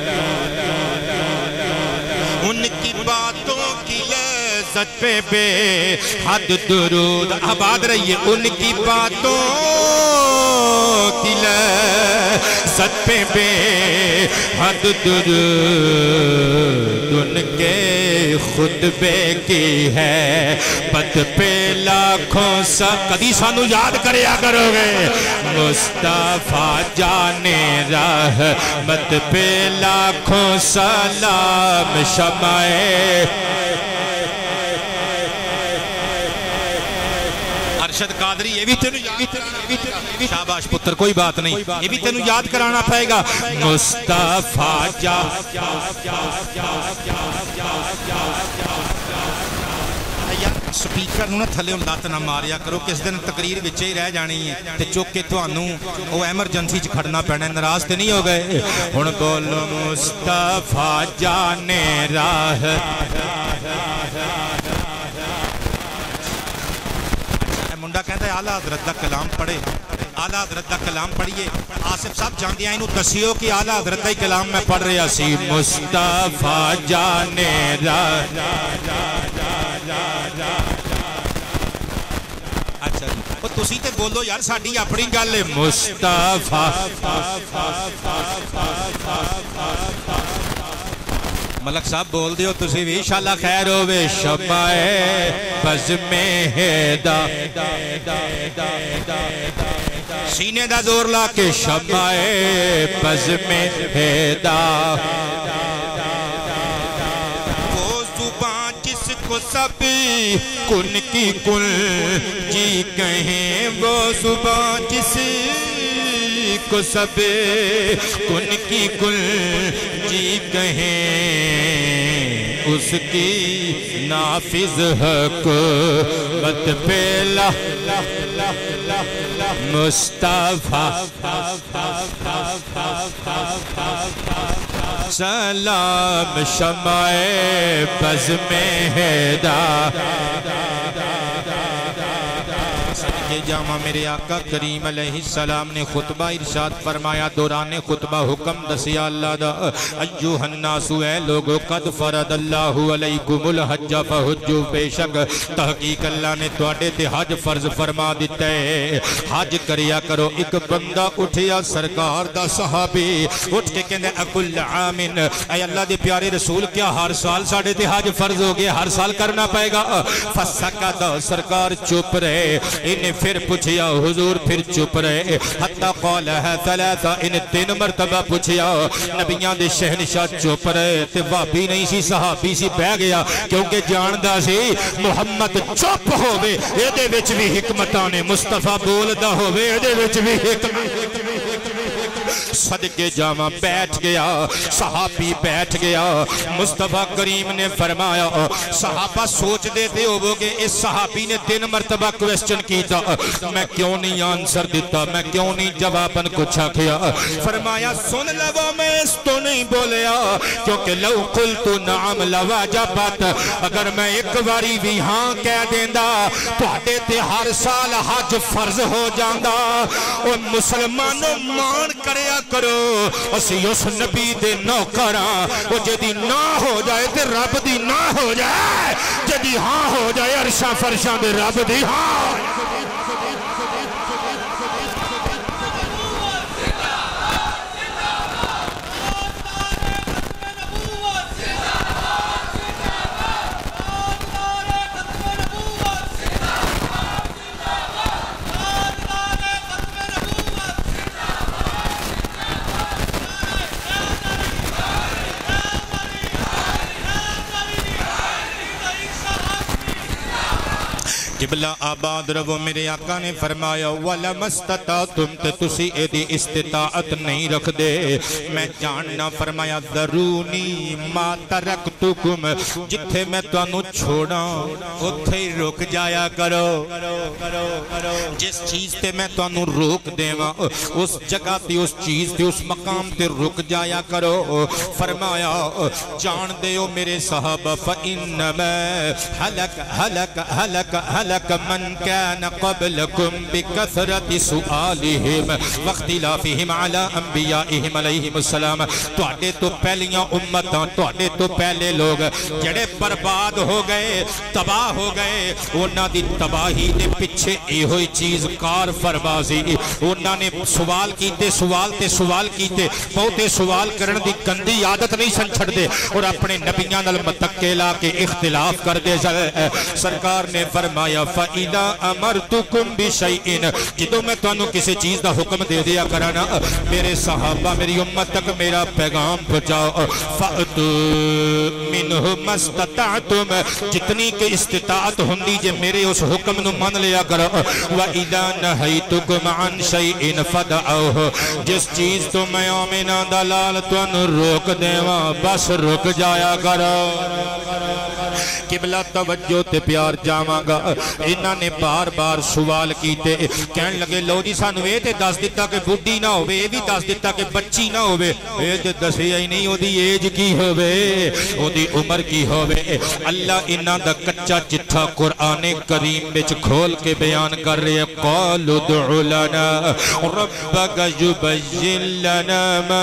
लज्जत पे बेहद दुरूद, आबाद रहिए उनकी बातों की लज्जत पे बेहद दुरूद उनके खुतबे की है। पद पे लाखों सा कदी सानू याद करया करोगे मुस्तफ़ा जाने राह मत पे लाखों सलाम शमाए। ਅਰਸ਼ਦ ਕਾਦਰੀ ਇਹ ਵੀ ਤੈਨੂੰ ਯਾਦ ਸ਼ਾਬਾਸ਼ ਪੁੱਤਰ ਕੋਈ ਬਾਤ ਨਹੀਂ ਇਹ ਵੀ ਤੈਨੂੰ ਯਾਦ ਕਰਾਉਣਾ ਪਏਗਾ ਮੁਸਤਾਫਾ ਜਾ ਸਪੀਕਰ ਨੂੰ ਨਾ ਥੱਲੇ ਲੱਤ ਨਾ ਮਾਰਿਆ ਕਰੋ ਕਿਸ ਦਿਨ ਤਕਰੀਰ ਵਿੱਚ ਹੀ ਰਹਿ ਜਾਣੀ ਹੈ ਤੇ ਚੁੱਕ ਕੇ ਤੁਹਾਨੂੰ ਉਹ ਐਮਰਜੈਂਸੀ 'ਚ ਖੜਨਾ ਪੈਣਾ ਨਾਰਾਜ਼ ਤੇ ਨਹੀਂ ਹੋ ਗਏ ਹੁਣ ਬੋਲੋ ਮੁਸਤਾਫਾ ਜਾਨੇ ਰਾਹ बंदा कहता है, आला हज़रत का कलाम पढ़े। आला हज़रत का कलाम पढ़िए। आसिफ साहब जानते हैं इन्होंने दसियो कि आला हज़रत का ही कलाम मैं पढ़ रहा सी मुस्तफ़ा जाने अच्छा बोलो यार साड़ी अपनी गल मुस्तफ़ा ਮਲਕ ਸਾਹਿਬ ਬੋਲਦੇ ਹੋ ਤੁਸੀਂ ਵੀ ਇਨਸ਼ਾਅੱਲਾ ਖੈਰ ਹੋਵੇ शमाए बज में हेदा ਸੀਨੇ ਦਾ ਜ਼ੋਰ ਲਾ ਕੇ शमाए बज में हेदा वो जुबान जिसको सब कुन की कुल जी कहें वो सुबह जिस को सब कुन की कुल जी कहें। उसकी नाफिज हक मत पेला मुस्तफ़ा। सलाम शमाए बज में हैदा। के जामा मेरे आका करीम सलाम ने खुतबा इरशाद फरमाया दौरान खुतबा हुक्म दसिया अल्लाह दा अय्युहन्नासु ऐ लोगो कद फरद अल्लाहु अलैकुमुल हज फहुज्जु बेशक तहकीक अल्लाह ने ਤੁਹਾਡੇ ਤੇ ਹਜ ਫਰਜ਼ ਫਰਮਾ ਦਿੱਤਾ ਹੈ ਹਜ ਕਰਿਆ ਕਰੋ ਇੱਕ ਬੰਦਾ ਉਠਿਆ ਸਰਕਾਰ ਦਾ ਸਹਾਬੀ ਉੱਠ ਕੇ ਕਹਿੰਦਾ ਅਕੁਲ ਆਮਿਨ ਐ ਅੱਲਾਹ ਦੇ ਪਿਆਰੇ ਰਸੂਲ ਕਿਆ ਹਰ ਸਾਲ ਸਾਡੇ ਤੇ ਹਜ ਫਰਜ਼ ਹੋ ਗਿਆ ਹਰ ਸਾਲ ਕਰਨਾ ਪਏਗਾ ਫਸਕਾ ਦਾ ਸਰਕਾਰ ਚੁੱਪ ਰਹੇ ਇਹਨੇ फिर पूछिया, हुजूर फिर चुप रहे। हत्ता कौल है, सलासा इन तीन मरतबा पूछिया। नबिया दे शहनशाह चुप रहे, ते भाभी नहीं सी, सहाबी सी बह गया। क्योंकि जानदा सी, मुहम्मद चुप होवे, एदे विच भी हिकमत ने मुस्तफ़ा बोलदा होवे, एदे विच भी हिकमत सदके जावा, बैठ गया। सहाबी बैठ गया। मुस्तफ़ा करीम ने फरमाया, सहाबा सोचते थे होवोगे इस सहाबी ने तीन मरतबा क्वेश्चन किया मैं क्यों नहीं आंसर दिता? मैं क्यों नहीं जवाबन कुछ आख्या फरमाया, सुन लवो, मैं इस तो नहीं बोलिया क्योंकि लो कुल तू नाम लवा जा बात। अगर मैं एक बारी भी हाँ कह देंदा थोड़े ते हर साल हज फ़र्ज़ हो जांदा। और मुसलमानों मान कर सुनिया करो। असि उस नबी दे नौकर हाँ वो जदि ना हो जाए तो रब की ना हो जाए। जदि हाँ हो जाए अरशा फरशा दे रब दी हाँ। किबला आबाद रवो मेरे आका ने फरमाया, वाला मस्तता तुम तो तुसी एदी इस्तिताअत नहीं रख दे मैं जानना फरमाया दरूनी मा तरकतुकुम जिथे मैं तानू छोड़ा उथे ही रुक जाया करो। जिस चीज़ ते मैं तानू रोक देवा, उस जगह ते, उस चीज़ ते, उस मकाम ते रुक जाया करो। फरमाया, जान दे मेरे साहब फ इन मैं हलक हलक हलक हलक हलक मन कैन कबल कुम बिकसरत सुआलिहिम वख्तिलाफिहिम अला अंबियाइहिम अलैहिस्सलाम ਤੁਹਾਡੇ ਤੋਂ ਪਹਿਲੀਆਂ ਉਮਤਾਂ ਤੁਹਾਡੇ ਤੋਂ ਪਹਿਲੇ ਲੋਕ ਜਿਹੜੇ ਬਰਬਾਦ ਹੋ ਗਏ ਤਬਾਹ ਹੋ ਗਏ ਉਹਨਾਂ ਦੀ ਤਬਾਹੀ ਦੇ ਪਿੱਛੇ ਇਹੋ ਹੀ ਚੀਜ਼ ਕਾਰ ਫਰਮਾ ਸੀ ਉਹਨਾਂ ਨੇ ਸਵਾਲ ਕੀਤੇ ਸਵਾਲ ਤੇ ਸਵਾਲ ਕੀਤੇ ਬਹੁਤੇ ਸਵਾਲ ਕਰਨ ਦੀ ਗੰਦੀ ਆਦਤ ਨਹੀਂ ਸੰ ਛੱਡਦੇ ਔਰ ਆਪਣੇ ਨਬੀਆਂ ਨਾਲ ਮਤੱਕੇ ਲਾ ਕੇ ਇਖਤਲਾਫ ਕਰਦੇ ਸਰਕਾਰ ਨੇ ਫਰਮਾਇਆ ਫਾਇਦਾ ਅਮਰਤੁਕਮ ਬਿਸ਼ੈਇਨ ਜਦੋਂ ਮੈਂ ਤੁਹਾਨੂੰ ਕਿਸੇ ਚੀਜ਼ ਦਾ ਹੁਕਮ ਦੇ ਦਿਆ ਕਰਾਂ ਨਾ ਮੇਰੇ ਸਹਾਬਾ ਮੇਰੀ ਉਮਤ ਤੱਕ ਮੇਰਾ ਪੈਗਾਮ ਪਹੁੰਚਾਓ ਫਅਤੂ ਮਿਨਹੁ ਮਸਤਤਾਤੁਮ ਜਿਤਨੀ ਕਿ ਇਸਤਤਾਅਤ ਹੁੰਦੀ ਜੇ ਮੇਰੇ ਉਸ ਹੁਕਮ ਨੂੰ ਮੰਨ ਲਿਆ ਕਰੋ व इदा नहैतुकुम अन शैइन फदअह जिस चीज तो मैं आमिना दा लाल ਤੁਹਾਨੂੰ ਰੋਕ ਦੇਵਾਂ ਬਸ ਰੁਕ ਜਾਇਆ ਕਰੋ किबला तवज्जो ते प्यार जावांगा। इन्हां ने बार-बार सवाल किए कह लगे, लो जी, सानू ए ते दस दिता कि बुढ़ी ना हो भी दस दिता कि बच्ची ना हो ए ते ही नहीं एज की हो ओदी उम्र की हो अल्लाह इन्हों का कच्चा चिट्ठा कुरआने करीम विच खोल के बयान कर रहे कौल उदउ लना, रब्बक युबय्यिन लना मा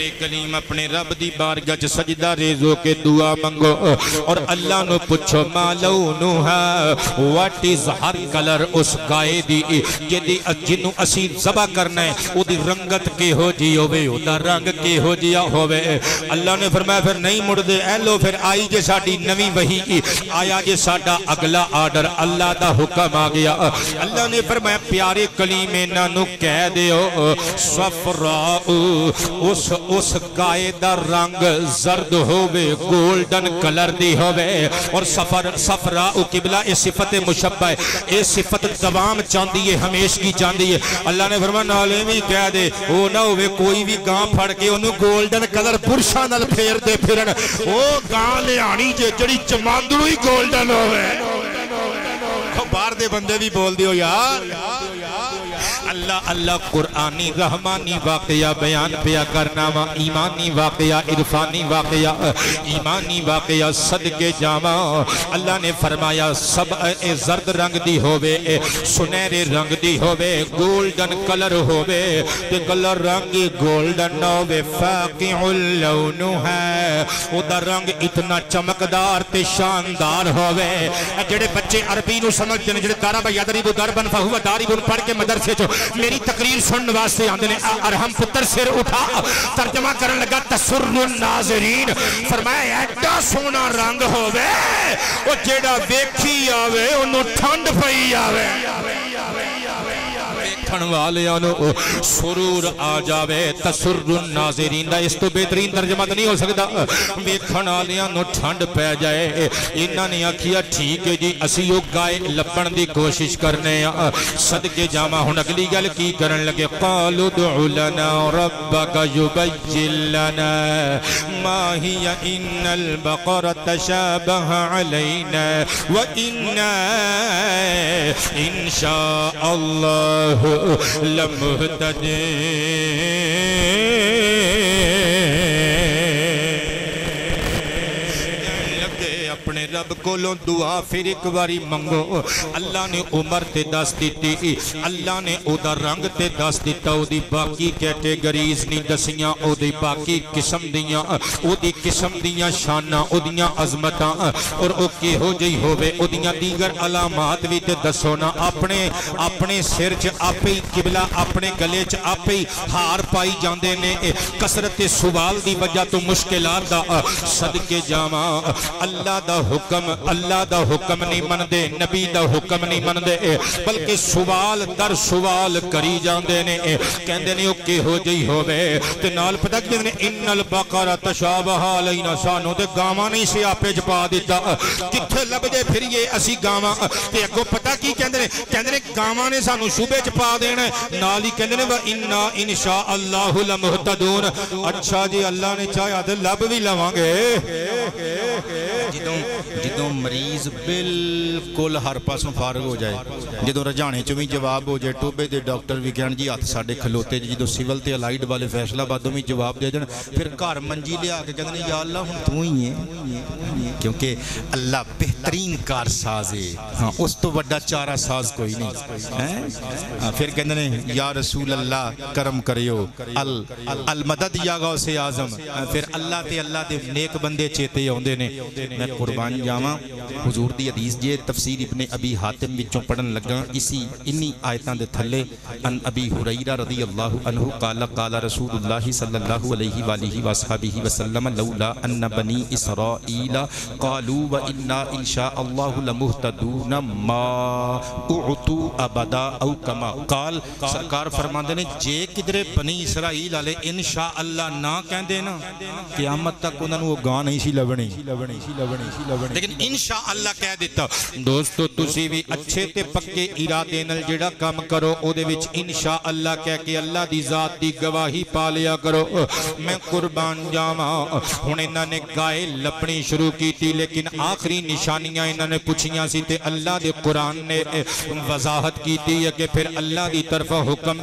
प्यारे कलीम अपने रब की बारगह च सजदा रेजो के दुआ मंगो। और अल्लाह नु पुछो मालू नु है व्हाट इज़ हर कलर उस गाय दी जेदी जिनू असी जबा करना है ओदी रंगत के हो जी होवे ओदा रंग के हो जिया होवे। अल्लाह ने फरमाया, फिर नहीं मुड़दे ए लो, फिर आई जे साडी नवी वही, आया जे साडा अगला आर्डर, अल्लाह दा हुक्म आ गया। अल्लाह ने फरमाया, प्यारे कलीम, इन्हां नु कह दियो सफरा उस उस गाय का रंग जर्द होवे, गोल्डन कलर दी होवे। और सफ़र, सफरा उ किबला ये सिफत मुशब है ये सिफत तवाम चाहती है, हमेशा की चाहती है। अल्लाह ने फरमा नाले भी कह दे वो ना हो कोई भी गां फड़ के ओनू गोल्डन कलर पुरुषा नाल फेरते फिरन। ओ गां लिया जे, जड़ी चमांदड़ू ही गोल्डन होवे। बाहर के बंदे भी बोल दियो यार। अल्लाह अल्लाह कुरानी, रहमानी वाकया बयान पिया करना वा, ईमानी वाकया, इरफानी वाकया ईमानी वाकया सदके जावा। अल्लाह ने फरमाया, सब ए जर्द रंग दी होवे सुनहरे रंग दी होवे, गोल्डन कलर होवे, ते कलर रंग गोल्डन होवे फाकिउल लौनु है। ओदा रंग इतना चमकदार ते शानदार होवे। जेड़े बच्चे अरबी नु समझदे ने, जेड़े दारा बयादरी बु दरबन, फहुवा दारी बुन पढ़ के मदरसे चो मेरी तकरीर सुनने वास्ते आते ने अरहम पुत्र, सिर उठा। तर्जमा कर लगा तसुर नाज़रीन। फरमाया एडा सोना रंग हो जेड़ा वेखी आवे, ओनू ठंड पई आवे। बैठन वाले सुरूर आ जावे। तसुर नाजरीन का इस तो बेहतरीन तर्जमा तो नहीं हो सकता। वेखण वालू ठंड पै जाए। इन्होंने आखिया, ठीक है जी, असि गाय लभन की कोशिश करने सदके जावा। हूँ अगली गल की कर लगे? कालू दुलना रब युबजिलना इन्ना अल्लाह लम्ह तजे रब कोलों दुआ फिर एक बारी मंगो। अल्लाह ने उम्र ते दस दी अल्लाह ने ओदा रंग ते दस दिता, ओदी बाकी कैटेगरीज नहीं दसियाँ, ओदी बाकी किस्म दियाँ, ओदी किस्म दियाँ शाना, ओदियाँ अजमतां, और ओ किहो जही होवे, ओदियाँ दीगर अलामात भी ते दसो ना। अपने अपने सिर च आपे ही किबला, अपने गले च आपे ही हार पाई जांदे ने। कसरत सवाल दी वजह तो मुश्किलात दा, सदके जावां। अल्लाह दा हुक्म हुक्म, अल्लाह का हुक्म नहीं मनते नबी का हुक्म नहीं मनते बल्कि सवाल दर सवाल करी जाते ने। कहते नहीं किहो जी हो पता लेना सानू तो नहीं च पा दिता कितने लभदे असी अगो पता की कहें कहते ने सू च पा देना ही। कहते हैं इन्ना अल्लाह मुहतदून अच्छा जी, अल्लाह ने चाहे लभ भी लवेंगे। ਜਦੋਂ ਜਦੋਂ ਮਰੀਜ਼ ਬਿਲਕੁਲ ਹਰ ਪਾਸੋਂ ਫਾਰਗ ਹੋ ਜਾਏ ਜਦੋਂ ਰਜਾਣੇ ਚੋਂ ਵੀ ਜਵਾਬ ਹੋ ਜਾਏ ਟੋਬੇ ਦੇ ਡਾਕਟਰ ਵੀ ਕਹਿਣ ਜੀ ਹੱਥ ਸਾਡੇ ਖਲੋਤੇ ਜੀ ਜਦੋਂ ਸਿਵਲ ਤੇ ਅਲਾਈਡ ਵਾਲੇ ਫੈਸਲਾਬਾਦੋਂ ਵੀ ਜਵਾਬ ਦੇ ਦੇਣ ਫਿਰ ਘਰ ਮੰਜੀ ਲਿਆ ਕੇ ਕਹਿੰਦੇ ਨੇ ਯਾ ਅੱਲਾ ਹੁਣ ਤੂੰ ਹੀ ਹੈ ਕਿਉਂਕਿ ਅੱਲਾ ਬਿਹਤਰੀਨ ਕਾਰਸਾਜ਼ ਹੈ ਹਾਂ ਉਸ ਤੋਂ ਵੱਡਾ ਚਾਰਾ ਸਾਜ਼ ਕੋਈ ਨਹੀਂ ਹੈ ਫਿਰ ਕਹਿੰਦੇ ਨੇ ਯਾ ਰਸੂਲ ਅੱਲਾ ਕਰਮ ਕਰਿਓ ਅਲ ਅਲ ਮਦਦ ਯਾ ਗੌਸੇ ਆਜ਼ਮ ਫਿਰ ਅੱਲਾ ਤੇ ਅੱਲਾ ਦੇ ਨੇਕ ਬੰਦੇ ਚੇਤੇ ਆਉਂਦੇ ਨੇ मैं कुर्बान ਜਾਵਾਂ ਹਜ਼ੂਰ ਦੀ ਹਦੀਸ ਜੇ ਤਫਸੀਰ ਇਬਨ ਅਬੀ ਹਾਤਮ ਵਿੱਚੋਂ ਪੜਨ ਲੱਗਾ ਇਸੀ ਇਨੀ ਆਇਤਾਂ ਦੇ ਥੱਲੇ ਅਨ ਅਬੀ ਹੁਰੈਰਾ ਰਜ਼ੀ ਅੱਲਾਹੁ ਅਨਹੁ ਕਾਲਾ ਕਾਲਾ ਰਸੂਲullah ਸੱਲੱਲਾਹੁ ਅਲੈਹਿ ਵਾਲਿਹਿ ਵਸਹਬਿਹਿ ਵਸੱਲਮ ਲੌਲਾ ਅਨ ਬਨੀ ਇਸਰਾਈਲ ਕਾਲੂ ਵ ਇਨਾ ਇਨਸ਼ਾ ਅੱਲਾਹੁ ਲਮੁਹਤਦੂਨ ਮਾ ਉਤੂ ਅਬਦਾ ਔ ਕਮਾ ਕਾਲ ਸਰਕਾਰ ਫਰਮਾਉਂਦੇ ਨੇ ਜੇ ਕਿਧਰੇ ਬਨੀ ਇਸਰਾਈਲ ਵਾਲੇ ਇਨਸ਼ਾ ਅੱਲਾ ਨਾ ਕਹਿੰਦੇ ਨਾ ਕਿਆਮਤ ਤੱਕ ਉਹਨਾਂ ਨੂੰ ਉਹ ਗਾਂ ਨਹੀਂ ਸੀ ਲੱਭਣੀ लेकिन इंशा अल्लाह कह दिता। दोस्तों, तुसी भी अच्छे ते पक्के इरादे नाल जेड़ा करो ओदे विच इंशा अल्लाह कह के अल्लाह दी जात दी गवाही पा लिया करो। मैं कुर्बान जावा। हुन इन्ना ने गाए शुरू की थी लेकिन आखरी निशानियाँ इन्ना ने अल्लाह दे कुरान ने वजाहत की थी है फिर अल्लाह की तरफ़ हुक्म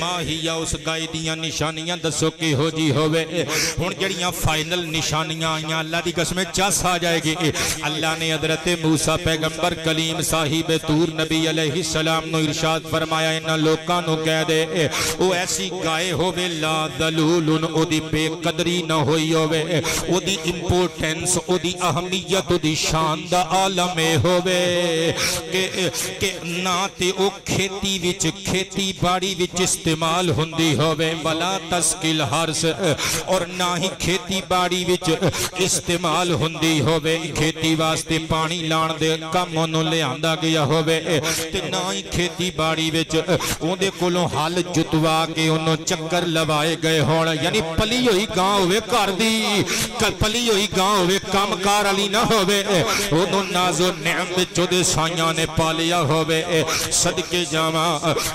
माहिया उस गाय दियाँ निशानियाँ दसो किहो जी होवे हूँ जड़िया फाइनल निशानियाँ आईयां अल्लाह की कसम चस आ जाएगी अल्लाह ने अदरत मूसा पैगंबर कलीम साहिब तूर नबी अलैहि सलाम नु इरशाद फरमाया इन लोगों कह दे ओ ऐसी गाय होवे ला दलूल ओदी बेकदरी न हो इंपोर्टेंस ओदी अहमियत ओदी शान दा आलम होवे के के ना ते ओ खेती विच खेती बाड़ी विच इस्तेमाल होंगी होवे, वला तस्किल हर्स, और ना ही खेती बाड़ी विच इस्तेमाल होंगी होवे। खेती वास्ते पानी लाण दे काम ओनू लिया गया होवे, ते ना ही खेती बाड़ी विच ओंदे कोलों हल जुतवा के ओनू चक्कर लवाए गए होण। यानी पली हुई गां होवे घर दी पली हुई गां होवे, कामकार वाली ना होवे ओनू नाजो नेम विच ओदे साइयाँ ने पालिया होवे। सदके जावा,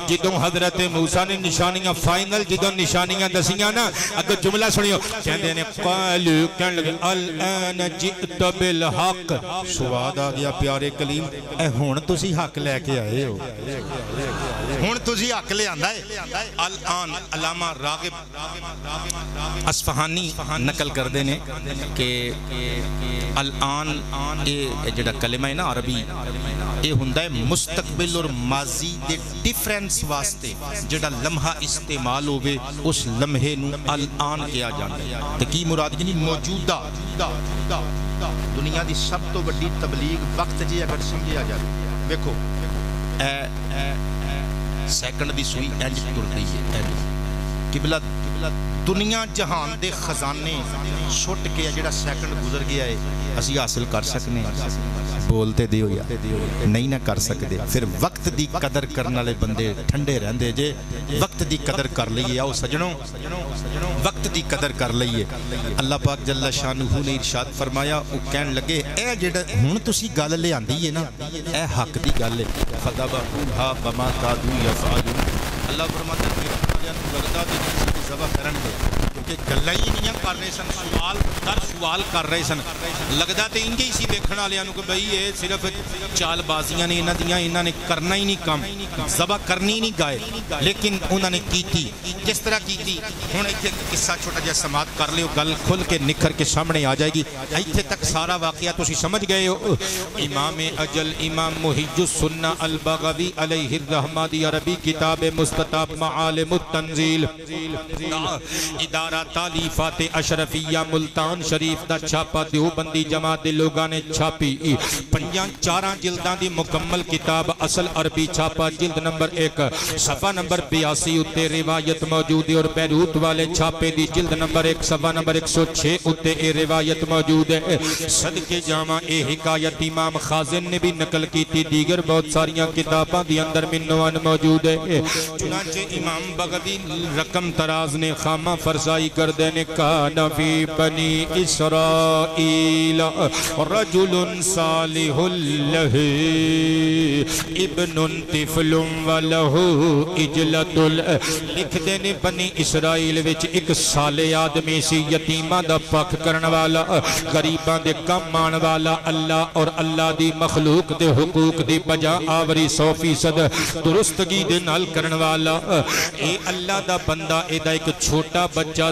जिदों हज़रत मूसा ने ਨੇ ਨਿਸ਼ਾਨੀਆਂ ਫਾਈਨਲ ਜਦੋਂ ਨਿਸ਼ਾਨੀਆਂ ਦਸੀਆਂ ਨਾ ਅੱਗੇ ਜੁਮਲਾ ਸੁਣਿਓ ਕਹਿੰਦੇ ਨੇ ਕਾਲੂ ਕਹਿਣ ਲੱਗੇ ਅਲ ਆਨ ਜਿਤ ਬਿਲ ਹਕ ਸਵਾਦ ਆ ਗਿਆ ਪਿਆਰੇ ਕਲੀਮ ਇਹ ਹੁਣ ਤੁਸੀਂ ਹੱਕ ਲੈ ਕੇ ਆਏ ਹੋ ਹੁਣ ਤੁਸੀਂ ਹੱਕ ਲਿਆਂਦਾ ਏ ਅਲ ਆਨ ਅਲਾਮਾ ਰਾਗਿਬ ਅਸਫਹਾਨੀ ਨਕਲ ਕਰਦੇ ਨੇ ਕਿ ਅਲ ਆਨ ਇਹ ਜਿਹੜਾ ਕਲਮਾ ਹੈ ਨਾ ਅਰਬੀ ਇਹ ਹੁੰਦਾ ਹੈ ਮੁਸਤਕਬਲ ਔਰ ਮਾਜ਼ੀ ਦੇ ਡਿਫਰੈਂਸ ਵਾਸਤੇ ਜਿਹੜਾ ਲਮਹਾ ਇਸਤੇਮਾਲ ਹੋਵੇ, ਉਸ ਲਮਹੇ ਨੂੰ ਅਲ ਆਨ ਕਿਹਾ ਜਾਂਦਾ ਹੈ। ਤੇ ਕੀ ਮੁਰਾਦ ਜੀ ਮੌਜੂਦਾ ਦੁਨੀਆ ਦੀ ਸਭ ਤੋਂ ਵੱਡੀ ਤਬਲੀਗ ਵਕਤ ਜੇ ਅਗਰ ਸਮਝਿਆ ਜਾਵੇ। ਵੇਖੋ ਇਹ ਸੈਕੰਡ ਦੀ ਸੂਈ ਇੰਜ ਤੁਰਦੀ ਹੈ ਕਿਬਲਾ ਦੁਨੀਆ ਜਹਾਨ ਦੇ ਖਜ਼ਾਨੇ ਛੁੱਟ ਕੇ ਜਿਹੜਾ ਸੈਕੰਡ ਗੁਜ਼ਰ ਗਿਆ ਏ, ਅਸੀਂ ਹਾਸਲ ਕਰ ਸਕਨੇ ਹਾਂ। ਬੋਲਤੇ ਦਿਓ ਯਾਰ ਨਹੀਂ ਨਾ ਕਰ ਸਕਦੇ। ਫਿਰ ਵਕਤ ਦੀ ਕਦਰ ਕਰਨ ਵਾਲੇ ਬੰਦੇ ਠੰਡੇ ਰਹਿੰਦੇ ਜੇ। ਵਕਤ ਦੀ ਕਦਰ ਕਰ ਲਈਏ, ਆਓ ਸਜਣੋ। ਵਕਤ ਦੀ ਕਦਰ ਕਰ ਲਈਏ। ਅੱਲਾਹ ਪਾਕ ਜੱਲਾ ਸ਼ਾਨੁਹੂ ਨੇ ਇਰਸ਼ਾਦ ਫਰਮਾਇਆ, ਉਹ ਕਹਿਣ ਲੱਗੇ, ਇਹ ਜਿਹੜਾ ਹੁਣ ਤੁਸੀਂ ਗੱਲ ਲਿਆਂਦੀ ਹੈ ਨਾ, ਇਹ ਹੱਕ ਦੀ ਗੱਲ ਹੈ ਫਦਬਾ ਬਮਾ ਕਾਦੂ ਯਫਾਲੂ। ਅੱਲਾਹ ਫਰਮਾਉਂਦਾ ਮੇਰੇ ਵਾਲਿਆਂ ਨੂੰ ਲੱਗਦਾ ਵੀ ਨਹੀਂ ਸੀ ਜ਼ਬਾ ਕਰਨਗੇ। ਕਿਉਂਕਿ ਗੱਲਾਂ ਹੀ ਇੰਨੀਆਂ ਕਰ ਰਹੇ ਸਨ ਸਵਾਲ ਦਰ ਸਵਾਲ ਕਰ ਰਹੇ ਸਨ ਲੱਗਦਾ ਤੇ ਇੰਜ ਹੀ ਸੀ ਵੇਖਣ ਵਾਲਿਆਂ ਨੂੰ ਕਿ ਬਈ ਇਹ ਸਿਰਫ ਚਾਲਬਾਜ਼ੀਆਂ ਨੇ ਇਹਨਾਂ ਦੀਆਂ ਇਹਨਾਂ ਨੇ ਕਰਨਾ ਹੀ ਨਹੀਂ ਕੰਮ ਜ਼ਬਾ ਕਰਨੀ ਨਹੀਂ ਗਾਏ ਲੇਕਿਨ ਉਹਨਾਂ ਨੇ ਕੀਤੀ ਕਿਸ ਤਰ੍ਹਾਂ ਕੀਤੀ ਹੁਣ ਇੱਥੇ ਇੱਕ ਕਿੱਸਾ ਛੋਟਾ ਜਿਹਾ ਸਮਾਤ ਕਰ ਲਿਓ ਗੱਲ ਖੁੱਲ ਕੇ ਨਿਖਰ ਕੇ ਸਾਹਮਣੇ ਆ ਜਾਏਗੀ ਇੱਥੇ ਤੱਕ ਸਾਰਾ ਵਾਕਿਆ ਤੁਸੀਂ ਸਮਝ ਗਏ ਹੋ इमाम अजल इमाम मुहिजुसन्ना अल बगवी अलैहि रहमा दी अरबी किताब मुस्तताब मालिम तंजील इदारा या अशरफिया मुल्तान शरीफ का छापा दौबंदी जमात के लोगों ने छापी। पंजा जिल्दा की मुकम्मल किताब असल अरबी छापा, जिल्द नंबर एक। सफ़ा नंबर बयासी उत्ते रिवायत मौजूद है और बैरूत वाले छापे की जिल्द नंबर एक, सफ़ा नंबर एक सौ छे उत्ते रिवायत मौजूद है। सदके जावा ये हिकायत इमाम खाजिन ने भी नकल की दीगर बहुत सारिया किताबों के अंदर मिनोन मौजूद है। चुनाचे इमाम बगदी रकम तराज ने खामा फरसाई कर देने का नफी बनी इसराइल। कम आण वाला, अल्लाह और अल्लाह दी मखलूक दे हुकूक आवरी 100 फ़ीसद दुरुस्तगी दे नाल करन वाला। ए अल्लाह दा बंदा, एदा एक छोटा बच्चा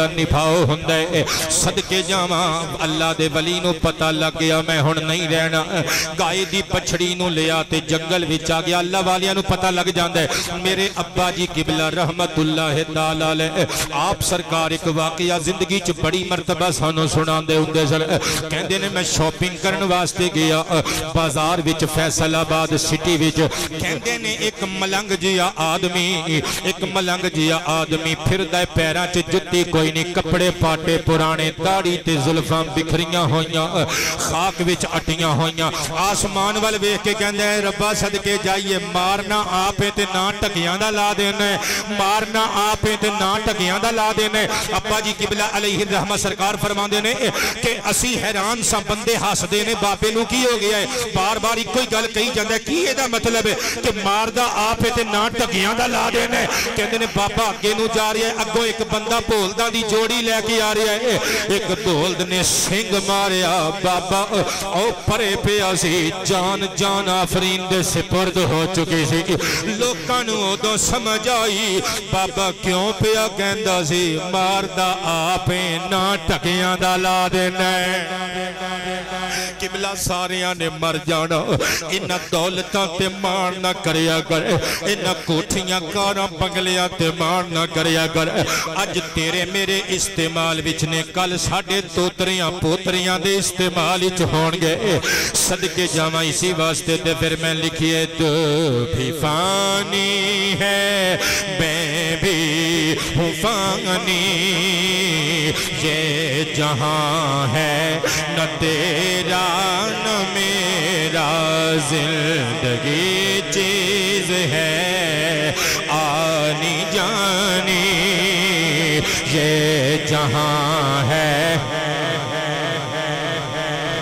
फर्जा निभाओ होंगे सदके जावा अल्लाह दे बली पता लग गया मैं हूँ नहीं रहना गाय की पछड़ी लिया तो जंगल बच आ गया अल्लाह वाल पता लग जाए मेरे अब्बा जी किबला रहमतुल्ला है दाल आप सरकार एक वाकया ज़िंदगी बड़ी मरतबा सू सुना होंगे सर कहते ने मैं शॉपिंग करने वास्ते गया बाज़ार फैसलाबाद सिटी कहते ने एक मलंग जिया आदमी एक मलंग जिया आदमी फिर दे पैर च जुत्ती कोई की नहीं कपड़े पाटे, पुराने दाढ़ी ते जुल्फा बिखरिया हुई खाक अटिया हुई आसमान वाल वेख के कहते हैं सदके जाइए, मारना आप है ना ढकिया का ला देना है। मारना आप है ना ढकिया का ला देना है। अब्बा जी किबला अलही रहमा सरकार फरमाते ने, कि असी हैरान सा बंदे हसते ने बाबे को की हो गया है? बार बार इको ही गल कही जाता है, कि यदा मतलब है? कि मारदा आप है ना ढकिया का ला देना है। कहते ने बाबा अगे जा रहा है अगों एक बंदा भोलदा दी ਦੀ ਜੋੜੀ ਲੈ ਕੇ ਆ ਰਿਹਾ ਹੈ ਇੱਕ ਭੋਲਦ ਨੇ ਸਿੰਘ ਮਾਰਿਆ ਬਾਬਾ ਉਹ ਪਰੇ ਪਿਆ ਸੀ ਜਾਨ ਜਾਨ ਆਫਰੀਨ ਦੇ ਸਿਪਰਦ ਹੋ ਚੁੱਕੀ ਸੀ ਲੋਕਾਂ ਨੂੰ ਉਦੋਂ ਸਮਝ ਆਈ ਬਾਬਾ ਕਿਉਂ ਪਿਆ ਕਹਿੰਦਾ ਸੀ ਮਾਰਦਾ ਆਪੇ ਨਾ ਟਕਿਆਂ ਦਾ ਲਾ ਦੇਣਾ ਕਿਬਲਾ ਸਾਰਿਆਂ ਨੇ ਮਰ ਜਾਣਾ ਇਹਨਾਂ ਦੌਲਤਾਂ ਤੇ ਮਾਣ ਨਾ ਕਰਿਆ ਕਰ ਇਹਨਾਂ ਕੋਠੀਆਂ ਕਾਰਾਂ ਬੰਗਲਿਆਂ ਤੇ ਮਾਣ ਨਾ ਕਰਿਆ ਕਰ ਅੱਜ ਤੇਰੇ ਮੇਰੇ ਇਸਤੇਮਾਲ ਵਿੱਚ ਨੇ ਕੱਲ ਸਾਡੇ ਤੋਤਰੀਆਂ ਪੋਤਰੀਆਂ ਦੇ ਇਸਤੇਮਾਲ ਵਿੱਚ ਹੋਣਗੇ ਸਦਕੇ ਜਾਵਾਂ ਇਸੇ ਵਾਸਤੇ ਤੇ ਫਿਰ ਮੈਂ ਲਿਖੀਏ ਤੂੰ भी फानी है मैं भी हूँ फानी ये जहाँ है न तेरा न मेरा जिंदगी चीज है आनी जानी ये जहाँ है।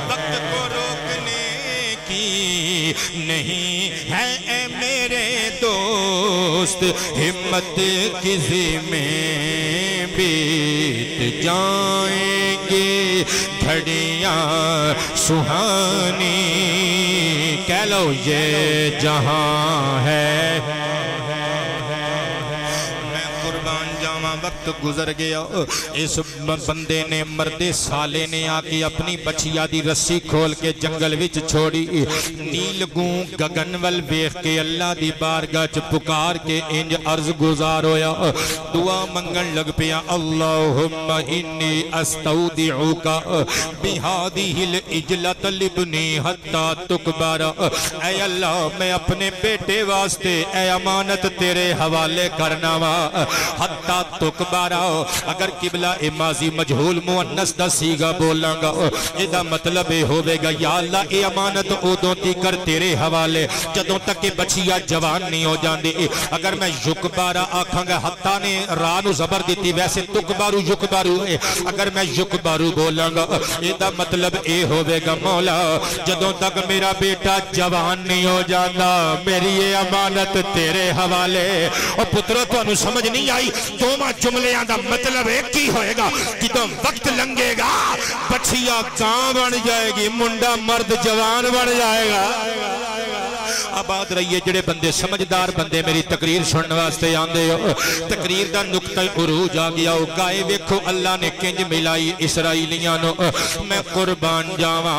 वक्त को रोकने की नहीं है ए मेरे दोस्त, हिम्मत किसी में बीत जाएँगे। घड़ियाँ सुहानी, कह लो ये जहाँ है। वक्त गुजर गया। इस बंदे ने, मरदे साले ने आके अपनी बछिया दी रस्सी खोल के जंगल विच छोड़ी। नील गूं गगन वल वेख के अल्लाह दी बारगाह च पुकार के इंज अर्ज़ गुजार होया। दुआ मंगन लग पिया, अल्लाहुम्मा इन्नी अस्तौदिउका बिहादिहिल इजलत लिबनी हत्ता तुकबारा। ऐ अल्लाह, मैं अपने बेटे वास्ते, ऐ अमानत तेरे हवाले करना वा। हत्ता तुकबारा दोबारा अगर किबला ए माजी मजहूल मुअन्नस दा सीगा बोलांगा एदा मतलब ए होवेगा, या अल्लाह, ए अमानत उदों ती कर तेरे हवाले। जदों तक के बचिया जवान नहीं हो जांदी अगर मैं युकबारा आखांगा, हत्ता ने रा नु जबर दीती, वैसे तुकबारू युकबारू अगर मैं युकबारू बोलांगा एदा मतलब ए होवेगा, मौला, जदों तक मेरा बेटा जवान नहीं हो जाता मेरी ये अमानत तेरे हवाले। और पुत्र तो समझ नहीं आई, दोवा जुमले लंघिया का मतलब एक ही होएगा तो वक्त लंघेगा बछिया गां बन जाएगी, मुंडा मर्द जवान बन जाएगा। आबाद रहिए। जेडे बंदे समझदार बंदे मेरी तकरीर सुनने वास्ते आते हो, तकरीर का नुकता उरूज आ गया हो। गाय वेखो, अल्लाह ने किंज मिलाई इसराइलिया मैं कुरबान जावा।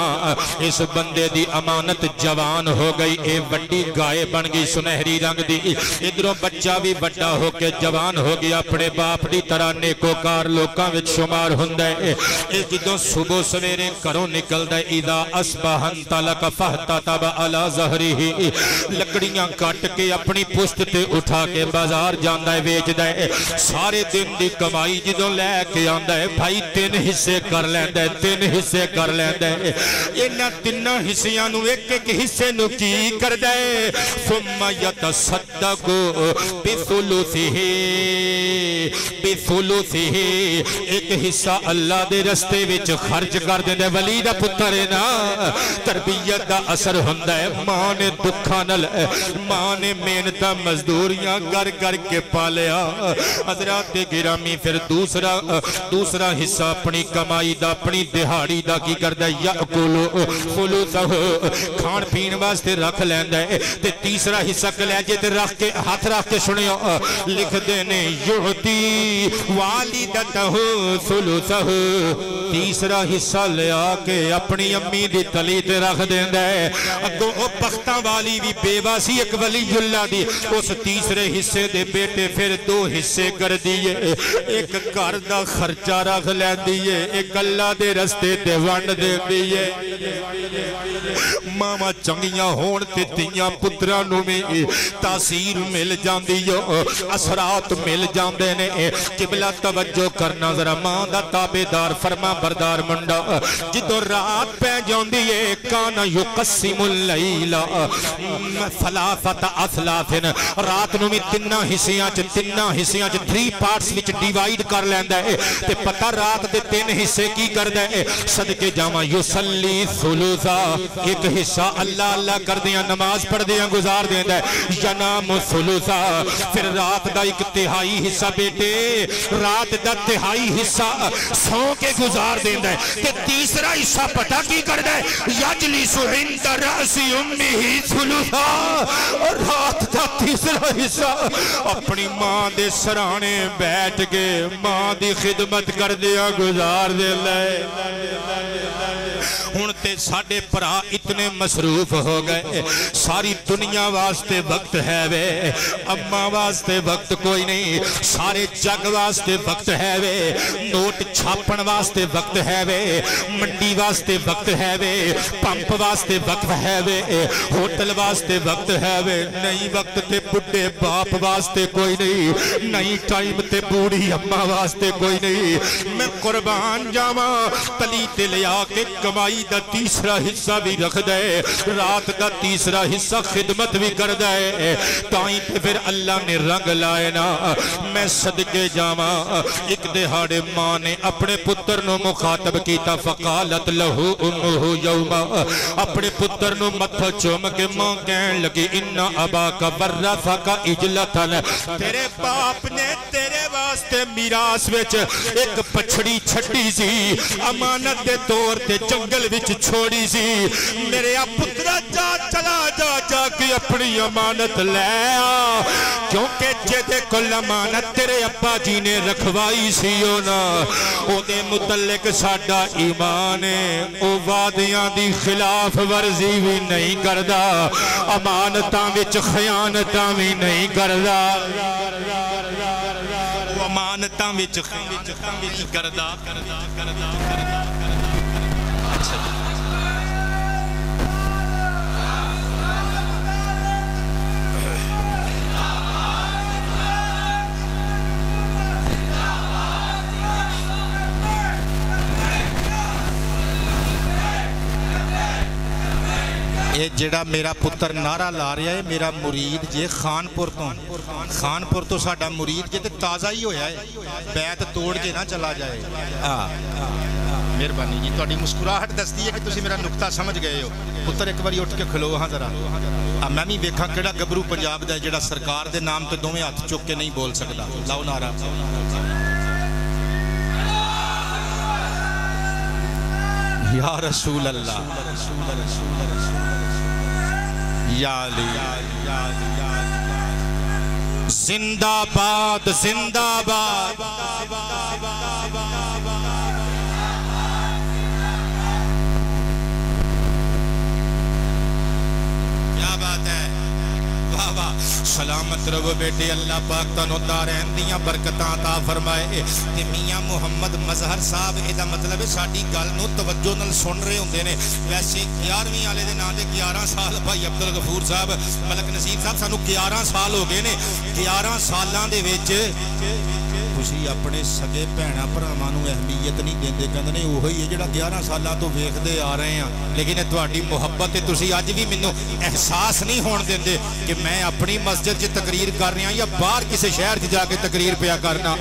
इस बंदे की अमानत जवान हो गई। ये वीडी गाय बन गई सुनहरी रंग की इधरों बच्चा भी व्डा होके जवान हो गया। अपने बाप की तरह नेकोकार लोगों में शुमार होंगे जो सुबह सवेरे घरों निकलता इदा असबहन तलक फहता तब अला जहरी ही लकड़ियाँ कट के अपनी पुश्त ते उठा के बाज़ार जाता है, वेचद सारे दिन की कमाई जो लैके आता है, भाई तीन हिस्से कर लेंदा है, तीन हिस्से कर लेंदा है। इन्होंने तिना हिस्सों एक एक हिस्से की करता है? सुमयत सदको बेसुलू से बेसुलू से एक हिस्सा अल्लाह के रस्ते खर्च कर देंगे वली का पुत्र है ना। तरबीयत का असर होंगे माँ ने दुख खानल माँ ने मेहनत कर करके पालिया हजरा गिरामी फिर दूसरा दूसरा हिस्सा अपनी कमाई का अपनी दिहाड़ी का की करता या कोलो कोलो खान पीन वास्ते रख लेंदा है ते तीसरा हिस्सा कलेजे ते रख के हाथ रख के सुनियो लिखते ने युति वाली सुलो सुलुसहु तीसरा हिस्सा लिया के अपनी अम्मी की तली ते रख देंदा है। अगों वो पख्ता वाली भी बेवा सी, एक वली वलीजुल्ला दी। उस तीसरे हिस्से दे बेटे फिर दो हिस्से कर दिए। एक घर का खर्चा रख लैंदी है एक अल्लाह दे रस्ते ते वंड देंदी है मावा चंगिया होण ते तियाँ पुत्रां नु भी तासीर मिल जांदी है असरात मिल जांदे ने। किबला तवज्जो करना, जरा माँ दा ताबेदार फरमा ਕਰਨਾ ਜ਼ਰਾ ਮਾਂ ਦਾ ਤਾਬੇਦਾਰ ਫਰਮਾ ਬਰਦਾਰ ਮੁੰਡਾ ਜਦੋਂ ਰਾਤ ਪੈ ਜਾਂਦੀ ਏ ਕਾਨ ਯੁਕਸਿਮੁਲ ਲੈਲਾ ਫਲਾਫਤ ਅਸਲਾਫਨ ਰਾਤ ਨੂੰ ਵੀ ਤਿੰਨਾਂ ਹਿੱਸਿਆਂ ਚ ਤਿੰਨਾਂ ਹਿੱਸਿਆਂ ਚ 3 ਪਾਰਟਸ ਵਿੱਚ ਡਿਵਾਈਡ ਕਰ ਲੈਂਦਾ ਏ ਤੇ ਪਤਾ ਰਾਤ ਦੇ ਤਿੰਨ ਹਿੱਸੇ ਕੀ ਕਰਦਾ ਏ ਸਦਕੇ ਜਾਵਾਂ ਯੁਸੱਲੀ ਸੁਲੂਸਾ ਇੱਕ ਹਿੱਸਾ ਅੱਲਾ ਅੱਲਾ ਕਰਦਿਆਂ ਨਮਾਜ਼ ਪੜ੍ਹਦਿਆਂ ਗੁਜ਼ਾਰ ਦਿੰਦਾ ਹੈ ਜਨਾਮ ਸੁਲੂਸਾ ਫਿਰ ਰਾਤ ਦਾ ਇੱਕ ਤਿਹਾਈ ਹਿੱਸਾ ਬੇਟੇ ਰਾਤ ਦਾ ਤਿਹਾਈ ਹਿੱਸਾ ਸੌ ਕੇ ਗੁਜ਼ਾਰ करार देता है। तो तीसरा हिस्सा पता की करदा है? यजलिसु इंदा रासी उम्मी ही सुलुसा। और रात का तीसरा हिस्सा अपनी माँ दे सराहने बैठ के माँ दी खिदमत कर दिया गुजार दे ले ले ले ले ले ले ले ले हूँ तो साढ़े भरा इतने मसरूफ हो गए सारी दुनिया वास्ते वक्त है वे अम्मा वास्ते वक्त कोई नहीं सारे जग वास्ते वक्त है वे नोट छापन वास्ते वक्त है वे मंडी वास्ते वक्त है वे पंप वास्ते वक्त है वे होटल वास्ते वक्त है वे नहीं वक्त ते बुढ़े बाप वास्ते कोई नहीं नहीं टाइम ते बूढ़ी अम्मा वास्ते कोई नहीं मैं कुर्बान जावा तली ते लिया के कमाई दिहाड़ी का तीसरा हिस्सा भी रख दे रात का तीसरा हिस्सा खिदमत भी कर दे ताई तो फिर अल्लाह ने रंग लाए ना मैं सदके जावा एक दिहाड़े माँ ने अपने पुत्र मुखातब किया फकालत लहू उमहू यौमा अपने पुत्र मथ चुम के माँ कह लगी इन्ना अबा का बर्रा फका इजलतन तेरे बाप ने तेरे वास्ते मीरास विच एक पछड़ी छटी सी अमानत दे तौर ते जंगल छोड़ी सी। मेरे पुत्रा, जा, चला, जा जाके अपनी अमानत लै क्योंकि जेदे को अमानत तेरे अपा जी ने रखवाई सी ना, ओदे मुतलक साडा ईमान है। ओ वादियाँ दी खिलाफ वर्जी भी नहीं करदा, अमानतां विच खयानतां भी नहीं करदा। अमानतां विच करदा करदा करदा करदा। Jackson. ਇਹ ਜਿਹੜਾ ਮੇਰਾ ਪੁੱਤਰ ਨਾਰਾ ਲਾ ਰਿਹਾ ਹੈ ਮੇਰਾ ਮੁਰੀਦ ਜੇ ਖਾਨਪੁਰ ਤੋਂ ਖਾਨਪੁਰ ਤੋਂ ਸਾਡਾ ਮੁਰੀਦ ਜੇ ਤੇ ਤਾਜ਼ਾ ਹੀ ਹੋਇਆ ਹੈ ਬੈਤ ਤੋੜ ਕੇ ਨਾ ਚਲਾ ਜਾਏ ਆ ਮਿਹਰਬਾਨੀ ਜੀ ਤੁਹਾਡੀ ਮੁਸਕਰਾਹਟ ਦੱਸਦੀ ਹੈ ਕਿ ਤੁਸੀਂ ਮੇਰਾ ਨੁਕਤਾ ਸਮਝ ਗਏ ਹੋ ਪੁੱਤਰ ਇੱਕ ਵਾਰੀ ਉੱਠ ਕੇ ਖਲੋ ਹਾਂ ਜ਼ਰਾ ਆ ਮੈਂ ਵੀ ਵੇਖਾਂ ਕਿਹੜਾ ਗੱਭਰੂ ਪੰਜਾਬ ਦਾ ਹੈ ਜਿਹੜਾ ਸਰਕਾਰ ਦੇ ਨਾਮ ਤੇ ਦੋਵੇਂ ਹੱਥ ਚੁੱਕ ਕੇ ਨਹੀਂ ਬੋਲ ਸਕਦਾ ਲਾਓ ਨਾਰਾ ਯਾ ਰਸੂਲ ਅੱਲਾਹ या अली जिंदाबाद जिंदाबाद। क्या बात है? वाह सलामत रवो बेटे, अल्लाह पाक तुम तारैन दिया बरकत फरमाए। मियाँ मुहम्मद मजहर साहब यदा मतलब साड़ी गल नवजो न सुन रहे होंगे ने। वैसे ग्यारहवीं आले के नाते ग्यारह साल भाई अब्दुल गफूर साहब, मलक नसीब साहब सू ग्यारह साल हो गए ने। ग्यारह साल ਤੁਸੀਂ ਆਪਣੇ ਸਗੇ ਭੈਣਾ ਭਰਾਵਾਂ ਨੂੰ ਅਹਿਮੀਅਤ ਨਹੀਂ ਦਿੰਦੇ ਕਹਿੰਦੇ ਨੇ ਉਹੀ ਹੈ ਜਿਹੜਾ 11 ਸਾਲਾਂ ਤੋਂ ਵੇਖਦੇ ਆ ਰਹੇ ਆ ਲੇਕਿਨ ਇਹ ਤੁਹਾਡੀ ਮੁਹੱਬਤ ਤੇ ਤੁਸੀਂ ਅੱਜ ਵੀ ਮੈਨੂੰ ਅਹਿਸਾਸ ਨਹੀਂ ਹੋਣ ਦਿੰਦੇ ਕਿ ਮੈਂ ਆਪਣੀ ਮਸਜਿਦ 'ਚ ਤਕਰੀਰ ਕਰ ਰਿਹਾ ਜਾਂ ਬਾਹਰ ਕਿਸੇ ਸ਼ਹਿਰ 'ਚ ਜਾ ਕੇ ਤਕਰੀਰ ਪਿਆ ਕਰਨਾ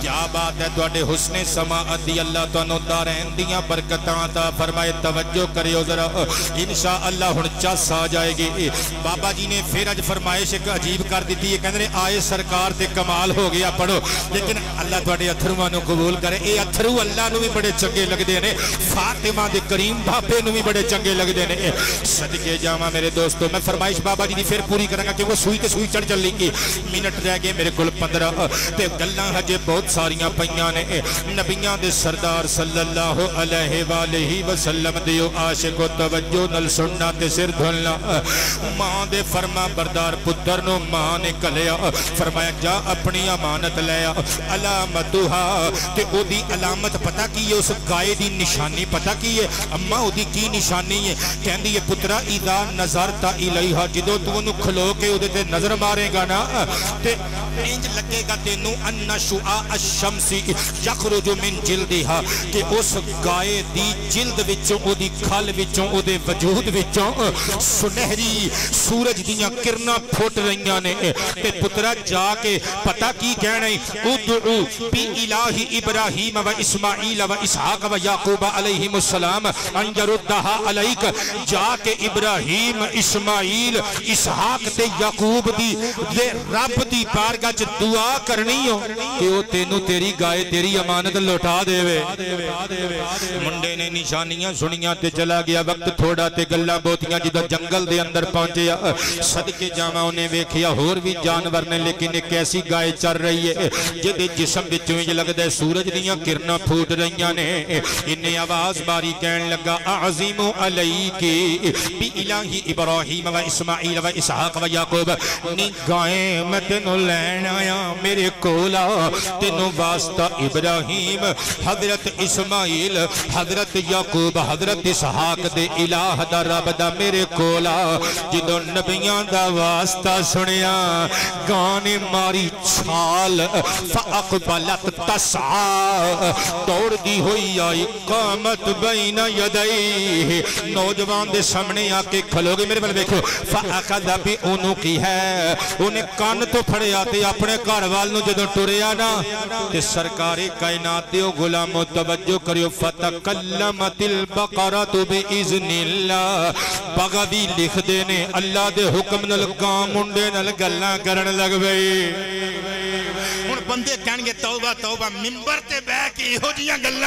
ਕੀ ਬਾਤ ਹੈ ਤੁਹਾਡੇ ਹੁਸਨੇ ਸਮਾਅਤ ਦੀ ਅੱਲਾਹ ਤੁਹਾਨੂੰ ਦਾਰੈਨ ਦੀਆਂ ਬਰਕਤਾਂ ਦਾ ਫਰਮਾਏ ਤਵੱਜੋ ਕਰਿਓ ਜ਼ਰਾ ਇਨਸ਼ਾ ਅੱਲਾਹ ਹੁਣ ਚੱਸ ਆ ਜਾਏਗੀ ਬਾਬਾ ਜੀ ਨੇ ਫਿਰ ਅੱਜ ਫਰਮਾਇਸ਼ ਇੱਕ ਅਜੀਬ ਕਰ ਦਿੱਤੀ ਹੈ ਕਹਿੰਦੇ ਨੇ ਆਏ ਸਰਕਾਰ ਤੇ ਕਮਾਲ ਹੋ ਗਿਆ ਪੜੋ लेकिन अल्लाह थोड़े अथरुआ कबूल करे ये अथरू अल्लाह भी बड़े चंगे लगते हैं फातिमा के करीम बाबे भी बड़े चंगे लगते हैं सदके जावा मेरे दोस्तों, मैं फरमाइश बाबा जी की फिर पूरी करा क्योंकि सूई तो सूई चढ़ चली गई मिनट रह गए मेरे को पंद्रह तो गल् हजे बहुत सारिया पे नबिया के सरदार सल्लाहो अलह वसलम दियो आशिको तवजो नल सुनना ते सिर धुलना। माँ दे फरमा बरदार पुत्र माँ ने कलिया फरमाया, जा अपनी अमानत लिया अलामतुहा, ते ओदी अलामत पता की है, उस गाय दी निशानी पता की है, अम्मा ओदी की निशानी है? कहंदी है, पुत्रा, इदा नजरता इलैहा, जदो तू ओनु खलो के ओदे ते नज़र मारेगा ना, ते इंज लगेगा तेनु, अन्ना शुआ अशमसी, यखरुजु मिन जिल्दिहा, के उस गाय दी जिल्द विचों ओदी खल विचों ओदे वजूद विचों सुनहरी सूरज दियाँ किरणा फुट रही ने, ते पुत्रा जाके पता की कहना है यदउ बि इलाही दे रब दी अमानत लौटा देवे मुंडे ने निशानियाँ सुनियाँ चला गया वक्त थोड़ा ते गल्ला बहुतियाँ जिदा जंगल दे अंदर पहुंचया सदके जावा उन्हें वेखिया होर भी जानवर ने लेकिन एक ऐसी गाय चल रही है दे जिसम बिचों इंज लगता है सूरज दिया किरणा फूट रही ने इन्हें आवाज़ बारी कह लगा आजीमो अलई के इलाही इब्राहिम व इस्माइल व इसहाक व याकूब नी गाए मैं लैन आया मेरे वास्ता इब्राहिम हज़रत इस्माइल हज़रत याकूब हज़रत इसहाक दे इलाह दा रब दा मेरे कोला जो नबिया दा वास्ता सुनिया गाने मारी छाल अकबलत तसा दौड़ दी हुई आई कामत बैन यदई नौजवान दे सामने आके खलोगे, मेरे वाल देखो। फाकदा भी ओनू की है। उन्हें कान तो फड़िया अपने घर वाल जो तुरया ना, ते सरकारी कायनात दे गुलामो तवज्जो करियो, फतकल्लमतिल बकरतु बिइज़निल्लाह। बगवी लिखदे ने, अल्लाह दे हुक्म नल, गां मुंडे नल गल्लां करन लग पई बंदे कहे तौबा तौबा मिम्बर से बह के योजना गल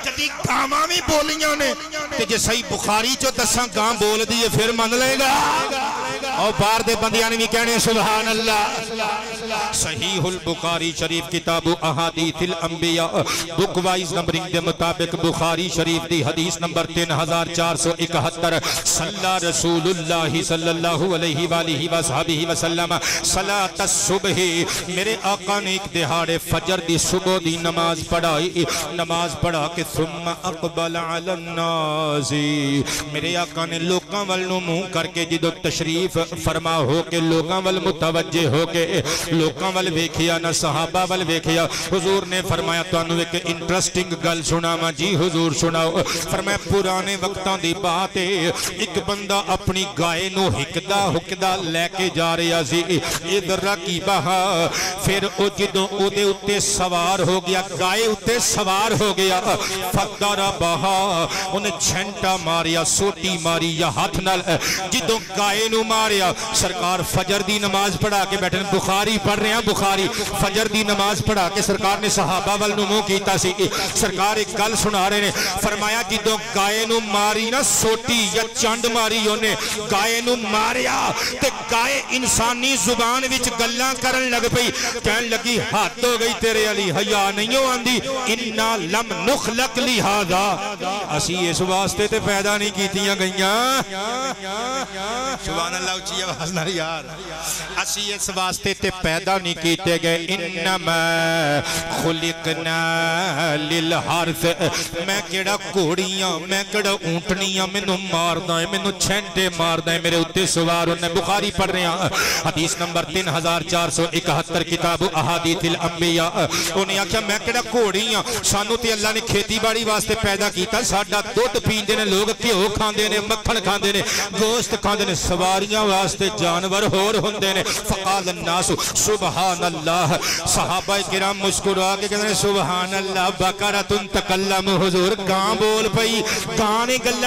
कभी गावं भी बोलिया ने जे सही बुखारी चो दसा गां बोल दी फिर मन लेगा और बार दे बंद ने भी कहने सुबहान अल्लाह सही हुल बुखारी शरीफ किताब अहादीथिल बुक वाइज नंबरिंग के मुताबिक बुखारी शरीफ की हदीस नंबर तीन हज़ार चार सौ इकहत्तर सल्ला मेरे आका ने एक दिहाड़े फजर दी सुबह दी नमाज़ पढ़ाई। नमाज़ पढ़ा के सुम्मा अकबल अलनाजी मेरे आका ने लोगों वाल मुँह करके जो तशरीफ़ फरमा हो के लोगों वाल मुतवजे हो के लोगों वाल वेखिया ना सहाबा वाल वेखिया। हजूर ने फरमाया तुम्हें एक इंट्रस्टिंग गल सुनावा जी हजूर सुनाओ फरमाया, पुराने वक्तों की बात है एक बंदा अपनी गाय हिकदा हुकदा लैके जा रहा सी। इधर रकीबा फिर वो जो ਜਾ ਰਿਹਾ ਸੀ ਇਧਰ ਰਕੀਬਾ ਫਿਰ ਉਹ ਜਦੋਂ ਉਹਦੇ ਉੱਤੇ ਸਵਾਰ ਹੋ ਗਿਆ ਗਾਏ ਉੱਤੇ ਸਵਾਰ ਹੋ ਗਿਆ ਫਕਰਾ ਬਹਾ ਉਹਨੇ ਛੰਟਾ ਮਾਰਿਆ ਸੋਟੀ ਮਾਰੀ ਜਾਂ ਹੱਥ ਨਾਲ ਜਦੋਂ ਗਾਏ ਨੂੰ ਮਾਰਿਆ ਸਰਕਾਰ ਫਜਰ ਦੀ ਨਮਾਜ਼ ਪੜਾ ਕੇ ਬੈਠੇ ਨੇ ਬੁਖਾਰੀ ਪੜ੍ਹ ਰਹੇ ਹਾਂ ਬੁਖਾਰੀ ਫਜਰ ਦੀ ਨਮਾਜ਼ ਪੜ੍ਹਾ ਕੇ ਸਰਕਾਰ ਨੇ ਸਹਾਬਾ ਵੱਲ ਨੂੰ ਮੂੰਹ ਕੀਤਾ ਸੀ ਸਰਕਾਰ ਇੱਕ ਗੱਲ ਸੁਣਾ ਰਹੇ ਨੇ ਫਰਮਾਇਆ ਜਦੋਂ ਗਾਏ ਨੂੰ ਮਾਰੀ ਨਾ ਸੋਟੀ ਜਾਂ ਚੰਡ ਮਾਰੀ ਉਹਨੇ ਗਾਏ ਨੂੰ ਮਾਰਿਆ ਤੇ ਗਾਏ ਇਨਸਾਨੀ ਜ਼ੁਬਾਨ ਵਿੱਚ ਗੱਲਾਂ ਕਰਨ ਲੱਗ ਪਈ ਕਹਿਣ ਲੱਗੀ हाथ हो गई तेरे अली। हया नहीं आती इन्ना लम नुखलक लिहाजा असी इस वास्ते ते पैदा नहीं इस पैदा नहीं मैं केड़ा मैं केड़ा मेनू मेनू मेरे उत्ते बुखारी पढ़ रहे हदीस नंबर 3471 किताब अहादी हदीथिल अम्बिया उन्हें आख्या, मैं घोड़ी हाँ सानू तो अल्लाह ने खेतीबाड़ी वास्ते पैदा किया साडा दुध पीते ने, लोग घ्यो खाते ने, मक्खन खाते ने, गोश्त खाते ने, सवारियाँ वास्ते जानवर होर होंगे ने। फकाल नासु सुबह अल्लाह साहबा किराम मुस्कुरा के कहते सुबह अल्लाह बकारा तुम तकला हुजूर गां बोल पई। गां ने गल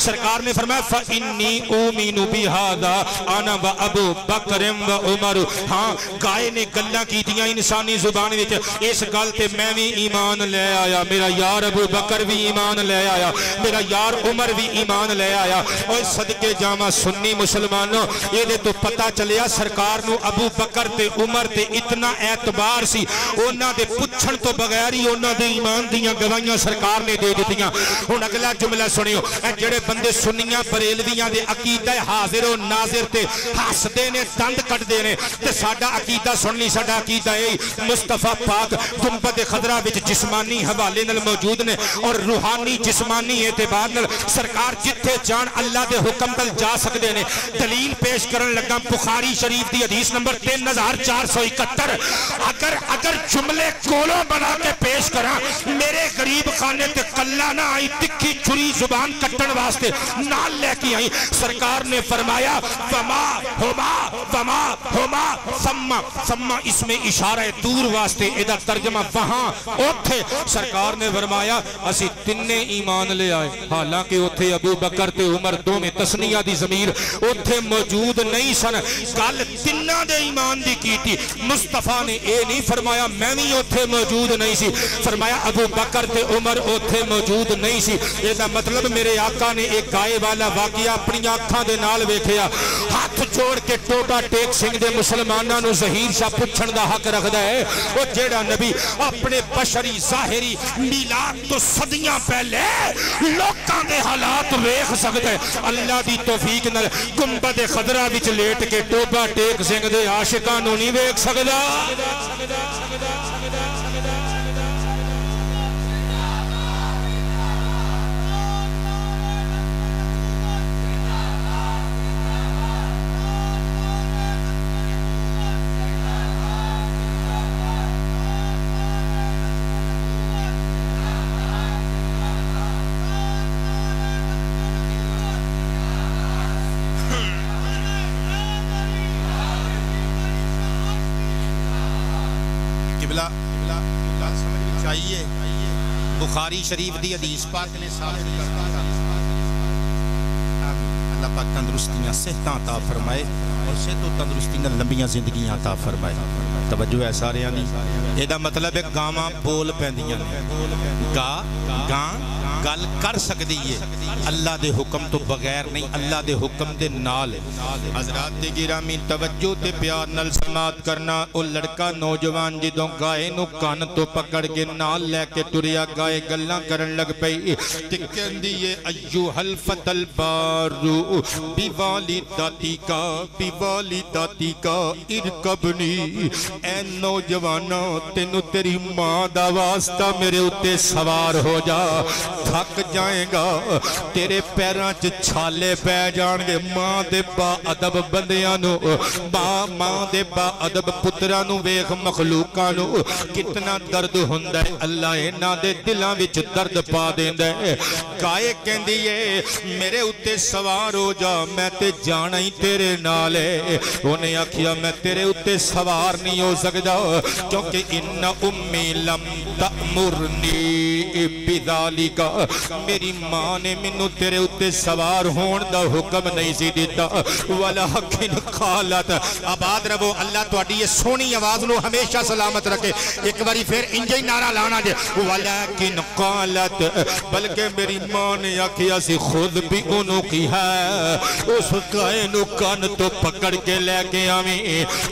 सरकार ने फरमाया, फइन्नी उमीनु बिहादा, आना व अबू बकर उमर। हाँ, गाय ने गल्ला की साड़ियाँ इंसानी ज़ुबान इस गल से मैं भी ईमान लै आया। मेरा यार अबू बकर भी ईमान लै आया। मेरा यार उमर भी ईमान लै आया। और सदके जावा सुन्नी मुसलमानों ये तो पता चलिया सरकार अबू बकर उमर ते इतना एतबार सी। उन्होंने पुछण तो बगैर ही उन्होंने ईमान दियाँ गवाहियाँ सरकार ने दे दी हूँ अगला जुमला सुनियो। जे बंद सुनिया बरेलविया के अकीदा हाजिर नाजिर से हसते ने, दंद कटते हैं तो साडा अकीदा सुन ली, साडा मुस्तफ़ा पाक गुंबद खदरा हवाले मौजूद ने और रूहानी एतबार जिथे जान अल्लाह के हुक्म जा सकते दलील पेश कर लगा बुखारी शरीफ की अधीस नंबर तीन हज़ार चार सौ इकहत्तर। अगर अगर जुमले कोलों बना के पेश करा, मेरे गरीब खाने कला ना आई, तिखी छुरी ज़ुबान कट्ट वास्ते नाल लेके आई। सरकार ने फरमाया, वमा, होमा वमा, होमा, सम्मा सम्मा, इसमें इशारे दूर वास्ते यदा तर्जमा वहाँ उथे सरकार ने फरमाया, असि तिने ईमान ले आए। हालाँकि उथे अबू बकर उमर दोवें तस्निया की जमीर उजूद नहीं सन। कल तिना दे ईमान की कीती मुस्तफ़ा ने यह नहीं फरमाया, मैं भी उथे मौजूद नहीं सी। फरमाया, अबू बकर उमर उथे मौजूद नहीं सी। इसका मतलब मेरे आका ने एक गाय वाला वाकया अपन अखा के नाल वेख्या हाथ जोड़ के टोटा टेक सिंह के मुसलमानों जहीर शाह पुछण का हक मुबारक रखता है, वो जेड़ा नबी अपने बशरी जाहरी मिलाद तो सदियाँ पहले लोगों के हालात वेख सकता है। अल्लाह की तोफीक न गुंबद खदरा लेट के टोबा टेक सिंह के आशिका नहीं वेख सकता बुखारी शरीफ की अदीस पाक ने अल्लाह पाक तंदरुस्तियाँ, सेहत अता फरमाए और सेहत तंदरुस्ती ने लंबिया ज़िंदगी अता फरमाए। तवज्जो है सारे यदा मतलब है गावं बोल पैदा गा, गां गल कर सकती है। अल्लाह के हुक्म तो बगैर नहीं, अल्लाह के हुक्म के नाल हजरात गिरामी तवज्जो ते प्यार नाल समात करना वो लड़का नौजवान जो गाय नु कान तो पकड़ के नाल लैके तुरिया गाय गल्ला करन लग पई ते कहंदी है अय्यू फतल बारू, बिवाली दाती का, बिवाली दाती का इरकबनी ए नौजवाना, तेनु तेरी माँ दा वास्ता मेरे उत्ते सवार हो जा। थक जाएगा, तेरे पैर च छाले पै जाएँगे माँ के बा अदब बंद माँ माँ के बा अदब पुत्रा वेख मखलूक कितना दर्द होंगे अल्लाह इन्हों के दिलों दर्द पा देंद गाय कहती है मेरे उत्ते सवार हो जा, मैं ते जाना ही तेरे नाल उन्हें आखिया, मैं तेरे उत्ते सवार नहीं हो सकता क्योंकि इन्ना उम्मी लम तमुरनी पिदाली का मेरी माँ ने मेनू तेरे उत्ते सवार होने का हुक्म नहीं सी दिता वाला हकीन खालत आबाद रवो, अल्लाह थोड़ी ये सोहनी आवाज़ न हमेशा सलामत रखे। एक बार फिर इंज ही नारा लाना जे। वाला किन कालत बल्कि मेरी माँ ने आखिया से खुद भी ओनू की है? उस गाय कन तो पकड़ के लैके आवी।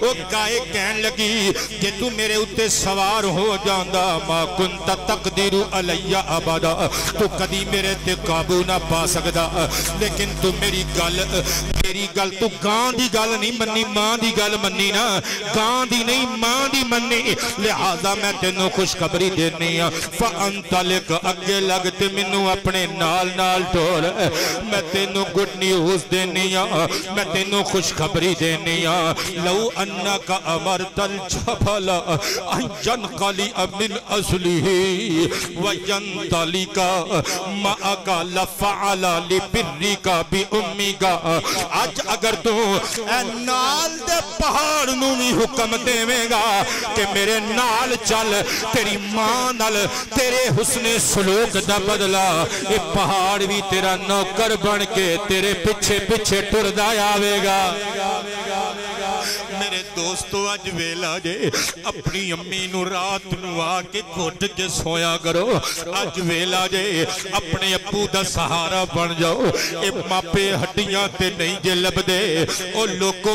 वो गाय कह लगी, जे तू मेरे उत्ते सवार हो जाता माँ कुंता तकदीरू अलैया अबादा तू कदी मेरे ते काबू ना पा सकदा। लेकिन तू मेरी गल मेरी गल तू गां दी गल नहीं मन्नी, माँ दी गल मन्नी ना। गां दी नहीं, माँ दी मन्नी। लिहाजा मैं तेनों खुशखबरी देनी आ। फअंतलिक अगे लग ते मैनू अपने नाल नाल ढोल। मैं तेनों गुड न्यूज़ देनी आ। मैं तेनों खुशखबरी देनी आ। लौ अन्ना का अमर तल छफल अयन काली अमिन असली। वयन ताली का का का भी उम्मी का आज अगर तू नाल पहाड़ हुक्म देवेगा कि मेरे नाल चल, तेरी माँ तेरे हुस्ने सलूक दा बदला। ये पहाड़ भी तेरा नौकर बन के तेरे पिछे पिछे टुरदा आवेगा। दोस्तों अज वेला जे, अपनी अम्मी नु रात नु आके घुट के सोया करो। अज वेला जे, अपने अब्बू दा सहारा बन जाओ। ये मापे हड्डियाँ नहीं जे लभदे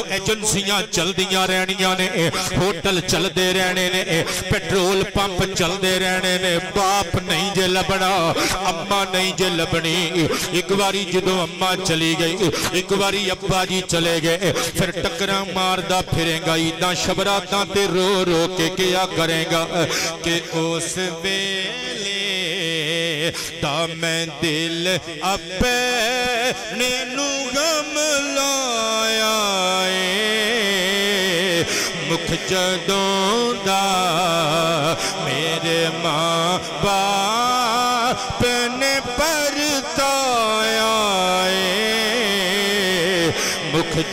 एजेंसियाँ चलदियाँ रहनियाँ ने, होटल चलदे रहने ने, पेट्रोल पंप चलदे रहने ने, बाप नहीं जे लबना अम्मा नहीं जे लबनी एक बारी जदों अम्मा चली गई, एक बारी अब्बा जी चले गए, फिर टकरा मारदा फिरेगा। ईदा शबराता ते रो रो के क्या करेगा? कि उस वेले ता मैं दिल अपने गम लाया मुख जदों दा मेरे माँ बाप ने परताया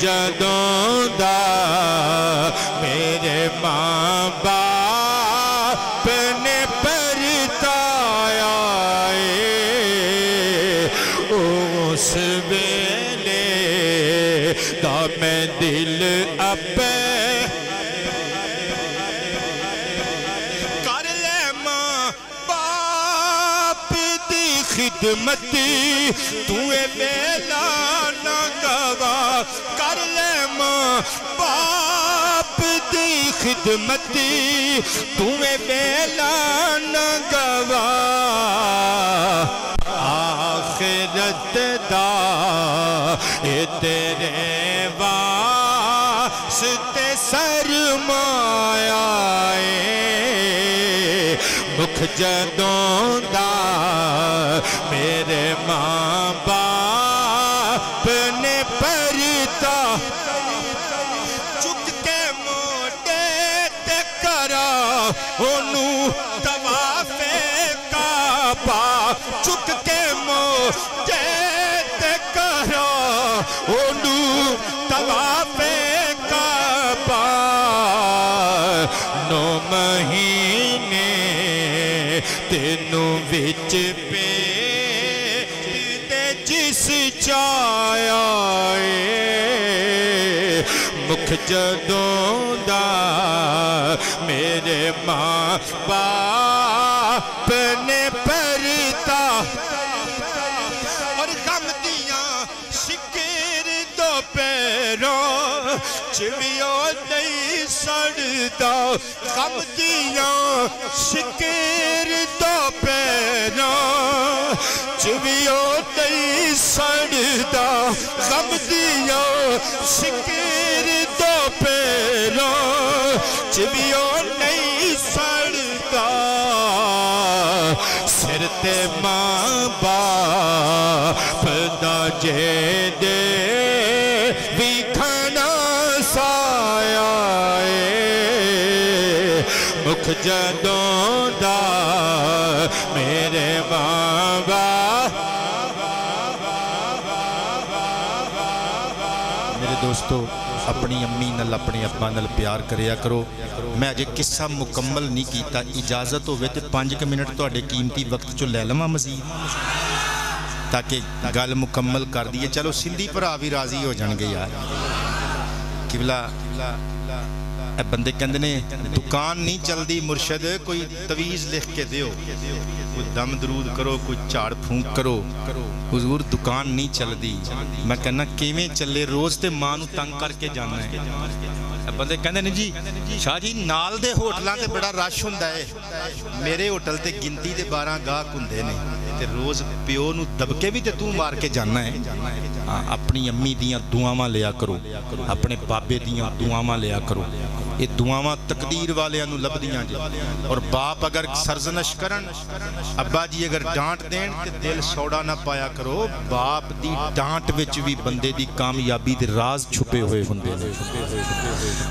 जदों दा खिदमत तू ए न गवा। आखिरत दा तेरे वास्ते सरमाया ए मुख जदों दा, मेरे माँ तेनू बिच पे जिस चाया मुख जदों मेरे माँ ਸੜਦਾ ਗਮ ਦੀਆਂ ਸ਼ਿਕਰ ਦੋ ਪੈਰੋਂ ਚਿਵਿਓ ਨਹੀਂ ਸੜਦਾ ਗਮ ਦੀਆਂ ਸ਼ਿਕਰ उठ जदों मेरे बाबा, मेरे दोस्तों, अपनी अम्मी नाल, अपने अब्बा नाल प्यार करिया करो। मैं अजे किस्सा मुकम्मल नहीं किया इजाज़त हो पाँच क मिनट थोड़े तो कीमती वक्त चो लै लवा मजीद ताकि गल मुकम्मल कर दी है चलो, सिंधी भरा भी राज़ी हो जाएँगे यार। किबला ਇਹ ਬੰਦੇ ਕਹਿੰਦੇ ਨੇ, ਦੁਕਾਨ ਨਹੀਂ ਚੱਲਦੀ ਮੁਰਸ਼ਦ, ਕੋਈ ਤਵੀਜ਼ ਲਿਖ ਕੇ ਦਿਓ। ਕੋਈ ਦਮ ਦਰੂਦ ਕਰੋ, ਕੋਈ ਝਾੜ ਫੂੰਕ ਕਰੋ। ਹਜ਼ੂਰ, ਦੁਕਾਨ ਨਹੀਂ ਚੱਲਦੀ। ਮੈਂ ਕਹਿੰਦਾ, ਕਿਵੇਂ ਚੱਲੇ? ਰੋਜ਼ ਤੇ ਮਾਂ ਨੂੰ ਤੰਗ ਕਰਕੇ ਜਾਣਾ ਹੈ। ਬੰਦੇ ਕਹਿੰਦੇ ਨੇ ਜੀ, ਸ਼ਾਹ ਜੀ, ਨਾਲ ਦੇ ਹੋਟਲਾਂ ਤੇ ਬੜਾ ਰਸ਼ ਹੁੰਦਾ ਹੈ ਮੇਰੇ ਹੋਟਲ ਤੇ ਗਿਣਤੀ ਦੇ 12 ਗਾਹਕ ਹੁੰਦੇ ਨੇ। ਤੇ ਰੋਜ਼ ਪਿਓ ਨੂੰ ਦਬਕੇ ਵੀ ਤੇ ਤੂੰ ਮਾਰ ਕੇ ਜਾਣਾ ਹੈ, ਆਪਣੀ ਅੰਮੀ ਦੀਆਂ ਦੁਆਵਾਂ ਲਿਆ ਕਰੋ। ਆਪਣੇ ਬਾਬੇ ਦੀਆਂ ਦੁਆਵਾਂ ਲਿਆ ਕਰੋ। ਇਹ ਦੁਆਵਾਂ ਤਕਦੀਰ ਵਾਲਿਆਂ ਨੂੰ ਲੱਭਦੀਆਂ ਜੇ ਔਰ ਬਾਪ ਅਗਰ ਸਰਜ਼ਨਸ਼ ਕਰਨ ਅੱਬਾ ਜੀ ਅਗਰ ਡਾਂਟ ਦੇਣ ਤੇ ਦਿਲ ਸੌੜਾ ਨਾ ਪਾਇਆ ਕਰੋ ਬਾਪ ਦੀ ਡਾਂਟ ਵਿੱਚ ਵੀ ਬੰਦੇ ਦੀ ਕਾਮਯਾਬੀ ਦੇ ਰਾਜ਼ ਛੁਪੇ ਹੋਏ ਹੁੰਦੇ ਨੇ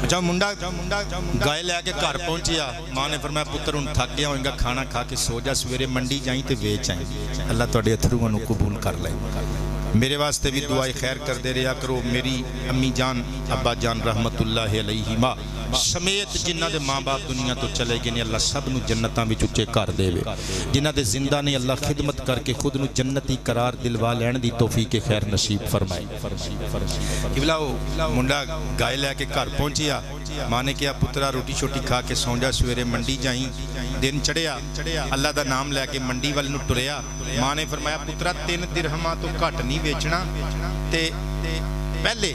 ਅੱਛਾ ਮੁੰਡਾ ਗਾਇ ਲੈ ਕੇ ਘਰ ਪਹੁੰਚਿਆ ਮਾਂ ਨੇ ਫਰਮਾਇਆ ਪੁੱਤਰ ਹੁਣ ਥੱਕ ਗਿਆ ਹੋਏਗਾ ਖਾਣਾ ਖਾ ਕੇ ਸੋ ਜਾ ਸਵੇਰੇ ਮੰਡੀ ਜਾਈ ਤੇ ਵੇਚ ਆਈ ਅੱਲਾ ਤੁਹਾਡੇ ਅਥਰੂਆਂ ਨੂੰ ਕਬੂਲ ਕਰ ਲੈ मेरे वास्ते भी दुआई खैर करते रहा करो मेरी अम्मी जान अब्बा जान रहमतुल्लाह अलैहिमा ਸਮੇਤ ਜਿਨ੍ਹਾਂ ਦੇ ਮਾਂ-ਬਾਪ ਦੁਨੀਆ ਤੋਂ ਚਲੇ ਗਏ ਨੇ ਅੱਲਾ ਸਭ ਨੂੰ ਜੰਨਤਾਂ ਵਿੱਚ ਉੱਚੇ ਕਰ ਦੇਵੇ। ਜਿਨ੍ਹਾਂ ਦੇ ਜ਼ਿੰਦਾ ਨੇ ਅੱਲਾ ਖਿਦਮਤ ਕਰਕੇ ਖੁਦ ਨੂੰ ਜੰਨਤੀ ਕਰਾਰ ਦਿਲਵਾ ਲੈਣ ਦੀ ਤੌਫੀਕ ਖੈਰ ਨਸੀਬ ਫਰਮਾਏ। ਕਿਬਲਾ ਮੁੰਡਾ ਗਾਇ ਲੈ ਕੇ ਘਰ ਪਹੁੰਚਿਆ। ਮਾਂ ਨੇ ਕਿਹਾ, ਪੁੱਤਰਾ ਰੋਟੀ ਛੋਟੀ ਖਾ ਕੇ ਸੌਂ ਜਾ ਸਵੇਰੇ ਮੰਡੀ ਜਾਈ। ਦਿਨ ਚੜਿਆ ਅੱਲਾ ਦਾ ਨਾਮ ਲੈ ਕੇ ਮੰਡੀ ਵੱਲ ਨੂੰ ਟੁਰਿਆ ਮਾਂ ਨੇ ਫਰਮਾਇਆ, ਪੁੱਤਰਾ, ਤਿੰਨ ਦਿਰਹਮਾਂ ਤੋਂ ਘੱਟ ਨਹੀਂ ਵੇਚਣਾ ਤੇ ਪਹਿਲੇ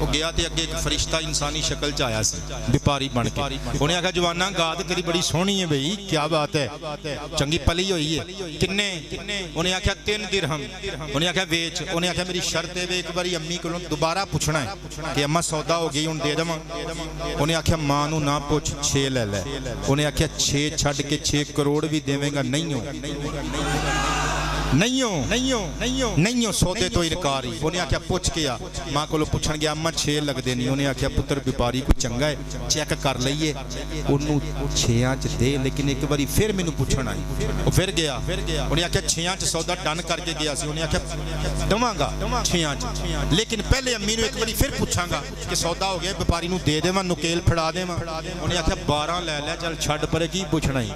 ਉਹ ਗਿਆ ਤੇ ਅੱਗੇ ਇੱਕ ਫਰਿਸ਼ਤਾ ਇਨਸਾਨੀ ਸ਼ਕਲ ਚ ਆਇਆ ਸੀ ਵਪਾਰੀ ਬਣ ਕੇ ਉਹਨੇ ਆਖਿਆ ਜਵਾਨਾ ਗਾਤ ਤੇਰੀ ਬੜੀ ਸੋਹਣੀ ਹੈ ਬਈ ਕੀ ਬਾਤ ਹੈ ਚੰਗੀ ਪਲੀ ਹੋਈ ਹੈ ਕਿੰਨੇ ਉਹਨੇ ਆਖਿਆ ਤਿੰਨ ਦਿਰਹਮ ਉਹਨੇ ਆਖਿਆ ਵੇਚ ਉਹਨੇ ਆਖਿਆ ਮੇਰੀ ਸ਼ਰਤ ਹੈ ਵੇ ਇੱਕ ਵਾਰੀ ਅੰਮੀ ਕੋਲੋਂ ਦੁਬਾਰਾ ਪੁੱਛਣਾ ਹੈ ਕਿ ਅੰਮਾ ਸੌਦਾ ਹੋ ਗਈ ਹੁਣ ਦੇ ਦੇਵਾਂ ਉਹਨੇ ਆਖਿਆ ਮਾਂ ਨੂੰ ਨਾ ਪੁੱਛ 6 ਲੈ ਲੈ ਉਹਨੇ ਆਖਿਆ 6 ਛੱਡ ਕੇ 6 ਕਰੋੜ ਵੀ ਦੇਵੇਂਗਾ ਨਹੀਂ ਹੋ ਨਹੀਂ ਹੋ ਨਹੀਂ ਹੋ ਨਹੀਂ ਹੋ ਨਹੀਂ ਹੋ। ਸੌਦੇ ਤੋਂ ਇਨਕਾਰ ਹੀ ਉਹਨੇ ਆਖਿਆ ਪੁੱਛ ਕੇ ਆ। ਮਾਂ ਕੋਲੋਂ ਪੁੱਛਣ ਗਿਆ ਅੰਮਾ 6 ਲੱਗਦੇ ਨਹੀਂ। ਉਹਨੇ ਆਖਿਆ ਪੁੱਤਰ ਵਪਾਰੀ ਕੋਈ ਚੰਗਾ ਹੈ ਚੈੱਕ ਕਰ ਲਈਏ। ਉਹਨੂੰ 6ਾਂ ਚ ਦੇ ਲੇਕਿਨ ਇੱਕ ਵਾਰੀ ਫਿਰ ਮੈਨੂੰ ਪੁੱਛਣ ਆਈ। ਉਹ ਫਿਰ ਗਿਆ। ਉਹਨੇ ਆਖਿਆ 6ਾਂ ਚ ਸੌਦਾ ਡਨ ਕਰਕੇ ਗਿਆ ਸੀ। ਉਹਨੇ ਆਖਿਆ ਦਵਾਂਗਾ 6ਾਂ ਚ। ਲੇਕਿਨ ਪਹਿਲੇ ਅੰਮੀ ਨੂੰ ਇੱਕ ਵਾਰੀ ਫਿਰ ਪੁੱਛਾਂਗਾ ਕਿ ਸੌਦਾ ਹੋ ਗਿਆ ਵਪਾਰੀ ਨੂੰ ਦੇ ਦੇਵਾਂ ਨੁਕੇਲ ਫੜਾ ਦੇਵਾਂ? ਉਹਨੇ ਆਖਿਆ 12 ਲੈ ਲੈ ਚੱਲ ਛੱਡ ਪਰੇ ਕੀ ਪੁੱਛਣਾ ਹੀ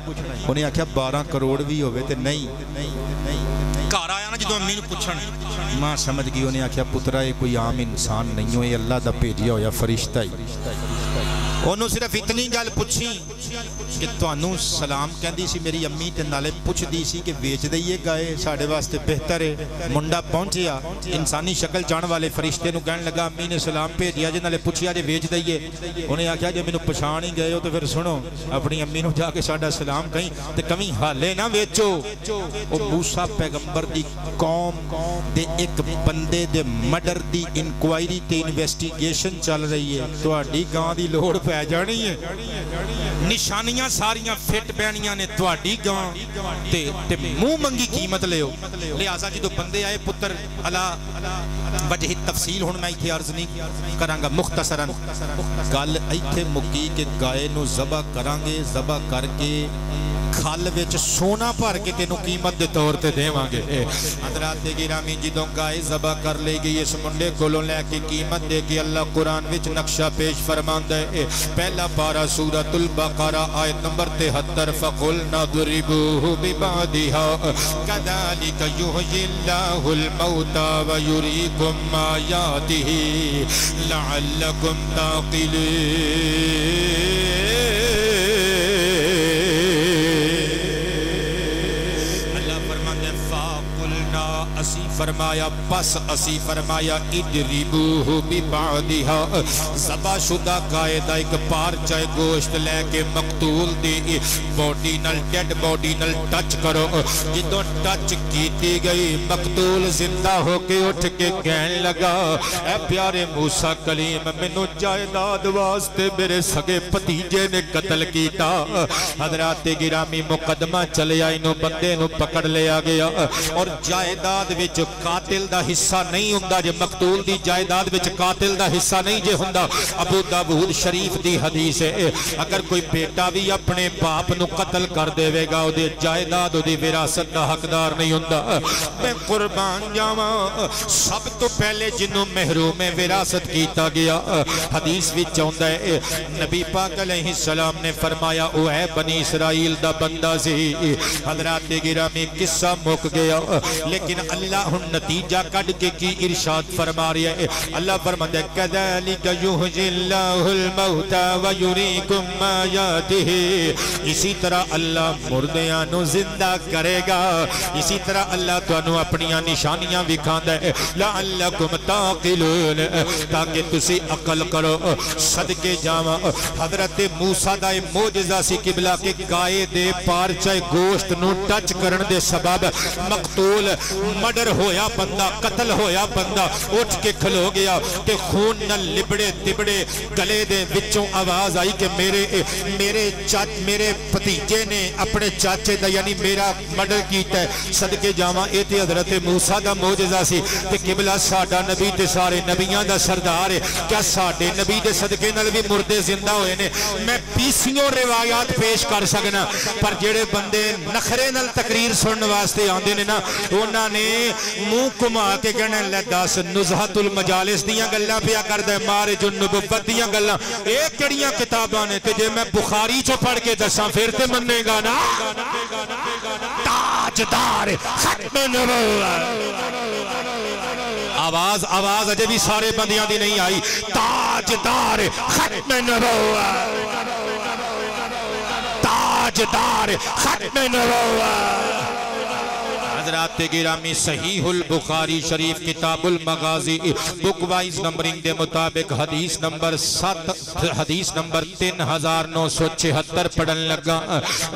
ਉਹਨੇ ਆਖਿਆ 12 ਕਰੋੜ ਵੀ ਹੋਵੇ ਤੇ ਨਹੀਂ। ਘਰ घर आया ना जो अम्मी माँ समझ गई उन्हें आख्या पुत्रा ये कोई आम इंसान नहीं हो अल्लाह का भेजिया होया फरिश्ता ही ਉਹਨੂੰ ਸਿਰਫ ਇਤਨੀ ਗੱਲ ਪੁੱਛੀ ਕਿ ਤੁਹਾਨੂੰ ਸਲਾਮ ਕਹਿੰਦੀ ਸੀ ਮੇਰੀ ਅੰਮੀ ਤੇ ਨਾਲੇ ਪੁੱਛਦੀ ਸੀ ਕਿ ਵੇਚ ਦਈਏ ਗਾਏ ਸਾਡੇ ਵਾਸਤੇ ਬਿਹਤਰ ਹੈ ਮੁੰਡਾ ਪਹੁੰਚਿਆ ਇਨਸਾਨੀ ਸ਼ਕਲ ਜਾਣ ਵਾਲੇ ਫਰਿਸ਼ਤੇ ਨੂੰ ਕਹਿਣ ਲੱਗਾ ਅੰਮੀ ਨੇ ਸਲਾਮ ਭੇਜਿਆ ਜੇ ਨਾਲੇ ਪੁੱਛਿਆ ਜੇ ਵੇਚ ਦਈਏ ਉਹਨੇ ਆਖਿਆ ਜੇ ਮੈਨੂੰ ਪਛਾਣ ਹੀ ਗਏ ਹੋ ਤੇ ਫਿਰ ਸੁਣੋ ਆਪਣੀ ਅੰਮੀ ਨੂੰ ਜਾ ਕੇ ਸਾਡਾ ਸਲਾਮ ਕਹੀਂ ਤੇ ਕਵੀ ਹਾਲੇ ਨਾ ਵੇਚੋ ਉਹ ਮੂਸਾ ਪੈਗੰਬਰ ਦੀ ਕੌਮ ਦੇ ਇੱਕ ਬੰਦੇ ਦੇ ਮਰਡਰ ਦੀ ਇਨਕੁਆਇਰੀ ਤੇ ਇਨਵੈਸਟੀਗੇਸ਼ਨ ਚੱਲ ਰਹੀ ਹੈ ਤੁਹਾਡੀ ਗਾਂ ਦੀ ਲੋੜ ਪੈ पै जानी है निशानियाँ सारियाँ फिट पैनिया ने थी गां मंगी कीमत लियो लिहाजा जो बंदे आए पुत्र अला वजह तफसील हूँ मैं इतने अर्ज़ नहीं करा मुख्तसरन गल इतने मुकी के गाय जबा करा जबा करके खाल ਵਿੱਚ ਸੋਨਾ ਭਰ ਕੇ ਤੈਨੂੰ ਕੀਮਤ ਦੇ ਤੌਰ ਤੇ ਦੇਵਾਂਗੇ। हजरात जी जिदों गाय जबा कर ली गई इस मुंडे को लैके कीमत दे के अल्लाह कुरान विच नक्शा पेश फरमा है पहला पारा सूरत बकारा नंबर तिहत्तर फकुल फरमाया, बस असी फरमाया इजरीबू भी बादिहा जबा शुदा कायदा एक पारचा गोश्त लैके मकतूल दी। बॉडी नल डेड बॉडी नल टच करो। जो टच की गई, मकतूल ज़िंदा होके उठ के कह लगा ए प्यारे मूसा कलीम, मैनू जायदाद वास्ते मेरे सगे भतीजे ने कतल किया हजरात गिरामी मुकदमा चलिया, इन बंदे पकड़ लिया गया। और जायदाद विच कातिल का हिस्सा नहीं हों जे मकतूल की जायदाद में कातिल का हिस्सा नहीं जे हों अबू दबूद शरीफ की हदीस है अगर कोई बेटा भी अपने बाप न कतल कर देगा वो जायदाद वो विरासत का हकदार नहीं हों मैं कुरबान जावा। सब तो पहले जिन्हों महरूम है विरासत किया गया हदीस भी चाहता है नबी पाक सलाम ने फरमाया वह है बनी इसराइल का बंदा सी। हजरात गिरामी किस्सा मुक गया लेकिन अल्लाह हुन नतीजा कड़ के की इरशाद फरमा है। अल्लाह फरमाते कदालिक युहजिल्लाहुल मौता व युरीकुम मा इसी तरह अल्लाह नु ज़िंदा करेगा। इसी तरह अल्लाह ताकि ਤੁਸੀਂ ਅਕਲ ਕਰੋ ਸਦਕੇ हज़रत मूसा दोजा सी ਮੌਜਜ਼ਾ ਸੀ ਕਿਬਲਾ ਕਿ ਗਾਏ ਦੇ ਪਾਰਚੇ ਗੋਸ਼ਤ ਨੂੰ ਟੱਚ ਕਰਨ होया बंदा, कतल होया बंदा, उठ के खलो गया ते खून न लिबड़े तिबड़े गले दे विचों आवाज़ आई कि मेरे मेरे चाच, मेरे भतीजे ने अपने चाचे का यानी मेरा मर्डर किया सदके जावा। ये तो हज़रत मूसा का मोजा से ते किबला साडा नबी ते सारे नबिया का सरदार है। क्या साडे नबी के सदके नाल भी मुर्दे ज़िंदा हुए ने? मैं पीसियों रिवायात पेश कर सकना, पर जेड़े बंदे नखरे तकरीर सुनने वास्ते आते ने ना उन्होंने ਮੂੰਹ ਘੁਮਾ ਕੇ ਕਹਿਣਾ ਲੈ ਦੱਸ ਨੁਜ਼ਹਤੁਲ ਮਜਾਲਿਸ ਦੀਆਂ ਗੱਲਾਂ ਪਿਆ ਕਰਦਾ ਮਾਰੇ ਜੋ ਨਬੂਵਤ ਦੀਆਂ ਗੱਲਾਂ ਇਹ ਕਿਹੜੀਆਂ ਕਿਤਾਬਾਂ ਨੇ ਤੇ ਜੇ ਮੈਂ ਬੁਖਾਰੀ ਚੋਂ ਪੜ੍ਹ ਕੇ ਦੱਸਾਂ ਫਿਰ ਤੇ ਮੰਨੇਗਾ ਨਾ ਤਾਜਦਾਰ ਖਤਮ ਨਬੂਵਤ ਆਵਾਜ਼ ਆਵਾਜ਼ ਅਜੇ ਵੀ ਸਾਰੇ ਬੰਦਿਆਂ ਦੀ ਨਹੀਂ ਆਈ ਤਾਜਦਾਰ ਖਤਮ ਨਬੂਵਤ ਤਾਜਦਾਰ ਖਤਮ ਨਬੂਵਤ हजरात गिरामी सहीहुल बुखारी शरीफ किताबुल मगाजी, बुक वाइज नंबरिंग के मुताबिक हदीस नंबर सत, हदीस नंबर तीन हज़ार नौ सौ छिहत्तर पढ़न लगा।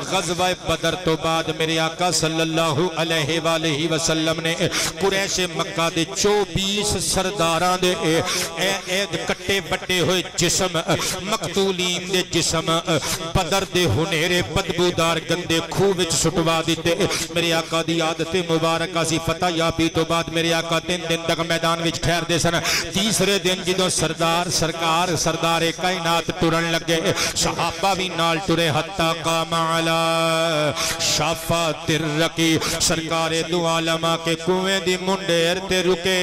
गजवा बदर तो बाद मेरे आका सल्लल्लाहु अलैहि वालैहि वसल्लम ने कुरैश मक्का दे 24 सरदारां दे कट्टे बट्टे हुए जिस्म, मकतूलीन दे जिस्म, बदर दे हुनेरे बदबूदार गंदे खूह विच सुटवा दिते। मेरे आका दी आदत मुबारक फतेह या तो बाद मेरे आका तीन दिन तक मैदान में ठहरते सन। तीसरे दिन जो सरदार, सरकार, सरदार एक तुरन लगे, सहाबा भी नाल तुरे हत्ता का माला शाफा तिर रखी, सरकार दुआलमा के कुएँ दी मुंडे ते रुके।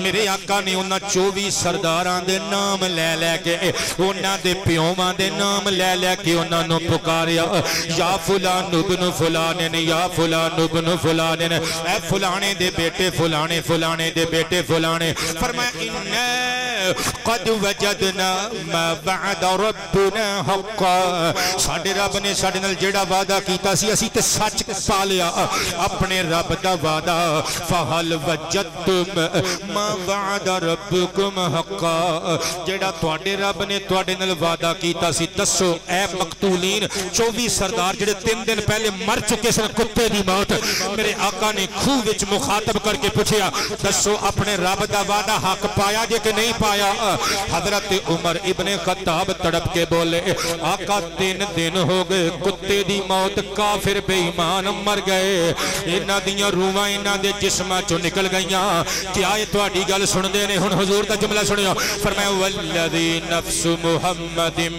मेरे आका ने उन्हें चौबीस सरदारा नाम लै लै के उन्होंने नबीवा के नाम लै लिया के उन्होंने पुकारिया या फुलान उबन फुला ने, या फुलान उबन फुला ने फुलाने दे बेटे, फुलाने फुलाने दे बेटे, फुलाने। फरमाया, इन्ना कद वादा अपने रब दा वादा, फहल वजदतुम, मा बाद रब्बकुम हक्का। ਤੁਹਾਡੇ ਰੱਬ ਨੇ ਤੁਹਾਡੇ ਨਾਲ ਕੀਤਾ ਸੀ ਦੱਸੋ ਐ ਮਕਤੂਲੀਨ 24 ਸਰਦਾਰ ਜਿਹੜੇ 3 ਦਿਨ ਪਹਿਲੇ ਮਰ ਚੁੱਕੇ ਸਨ ਕੁੱਤੇ ਦੀ ਮੌਤ ਮੇਰੇ ਆਕਾ ਨੇ ਖੂਹ ਵਿੱਚ ਮੁਖਾਤਬ ਕਰਕੇ ਪੁੱਛਿਆ ਦੱਸੋ ਆਪਣੇ ਰੱਬ ਦਾ ਵਾਅਦਾ ਹੱਕ ਪਾਇਆ ਜੇ ਕਿ ਨਹੀਂ ਪਾਇਆ हजरत उमर इब्ने खत्ताब तड़प के बोले आका तीन दिन हो गए कुत्ते दी मौत काफिर बेईमान मर गए इन्हां दियां रूहां इन्हां दे जिस्मां चों निकल गईयां क्या ये ਤੁਹਾਡੀ ਗੱਲ ਸੁਣਦੇ ਨੇ ਹੁਣ ਹਜ਼ੂਰ ਦਾ ਜੁਮਲਾ ਸੁਣਿਓ ਫਰਮਾਇਆ ਵਲਦੀ ਨਫਸ ਮੁਹੰਮਦਿਨ ਬਿਯਦਿhi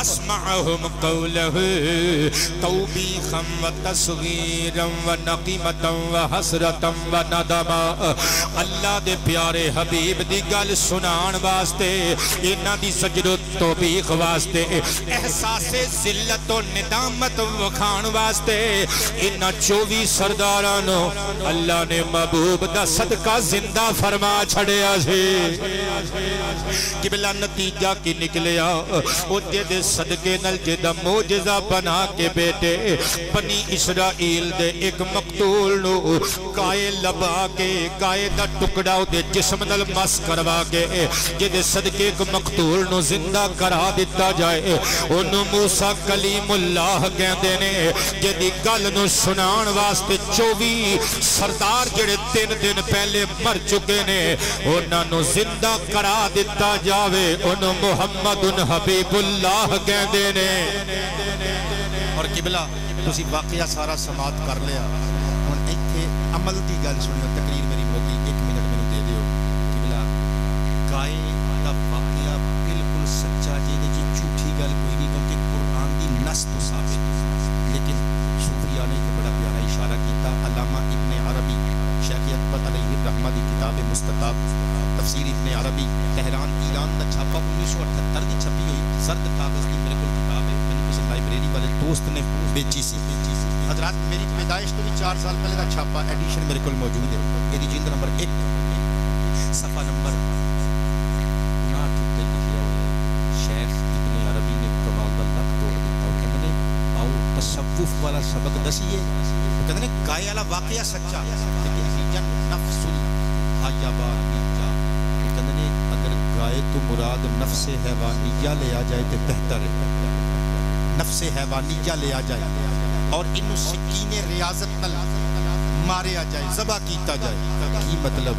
अस्माअहुम कौलहु तौबीखम व तसगीरम व नकीमतम व हसरतम अल्लाह दे प्यारे हबीब दी गल सुनान वास्ते इन्हां दी सजदो तौबीख वास्ते एहसासे जिल्लत और निदामत वखाण वास्ते इन्हां 24 सरदारां नु अल्लाह ने महबूब दा सदका ज़िंदा फरमा छड़िया सी किबला नतीजा की निकलिया। जे सदके नल जेदा मोजजा बना के बेटे। पनी इसराइल दे एक मकतूल काए लबा के, काए का टुकड़ा उदे जिसम नल मस करवा के। जेदे सदके एक मकतूल ज़िंदा करा दिता जाए। ओनू मूसा कलीमुल्लाह कहते ने, जेदी गल सुना वास्ते चौबी सरदार जेड़े तीन दिन पहले मर चुके ने उन्होंने ज़िंदा करा दिता जाए मुहम्मद हबीबुल्लाह कहते ने और किबला तुम वाकया सारा समाप्त कर लिया हम इतने अमल की गल सुनियो तकरीर मेरी मोगी एक मिनट मैंने दे दो किबला गाय वाला सबक दसीए। कहते ने गाय वाला वाकया सच्चा। कहते अगर गाय तो मुराद नफ्स हैवानिया ले आ जाए तो बेहतर है। नफ्स हैवानिया ले आ जाए। और इन सिक्कीने रियाजत नल मारिया जाए, जबा कीता जाए। की मतलब?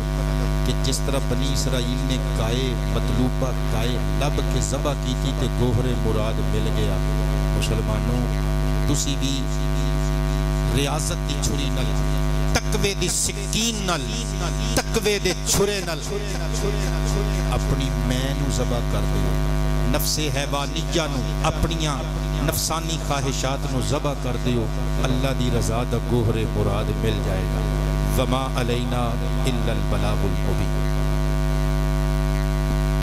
कि जिस तरह बनी इसराइल ने गाय मतलूबा गाय लब के जबा की थी ते गोहरे मुराद मिल गया। मुसलमानों, तुसी भी रियाजत की छुरी नल, तकवे दी सिक्कीन नल, तकवे दे छुरे नल। अपनी मैं जबा कर दियो नफसे हैवानिया अपनियाँ नफसानी ख्वाहिशात जबा कर दियो अल्लाह दी रजा दा गोहरे मुराद मिल जाएगा। वमा अलैना इल्लल बलागुल मुबीन।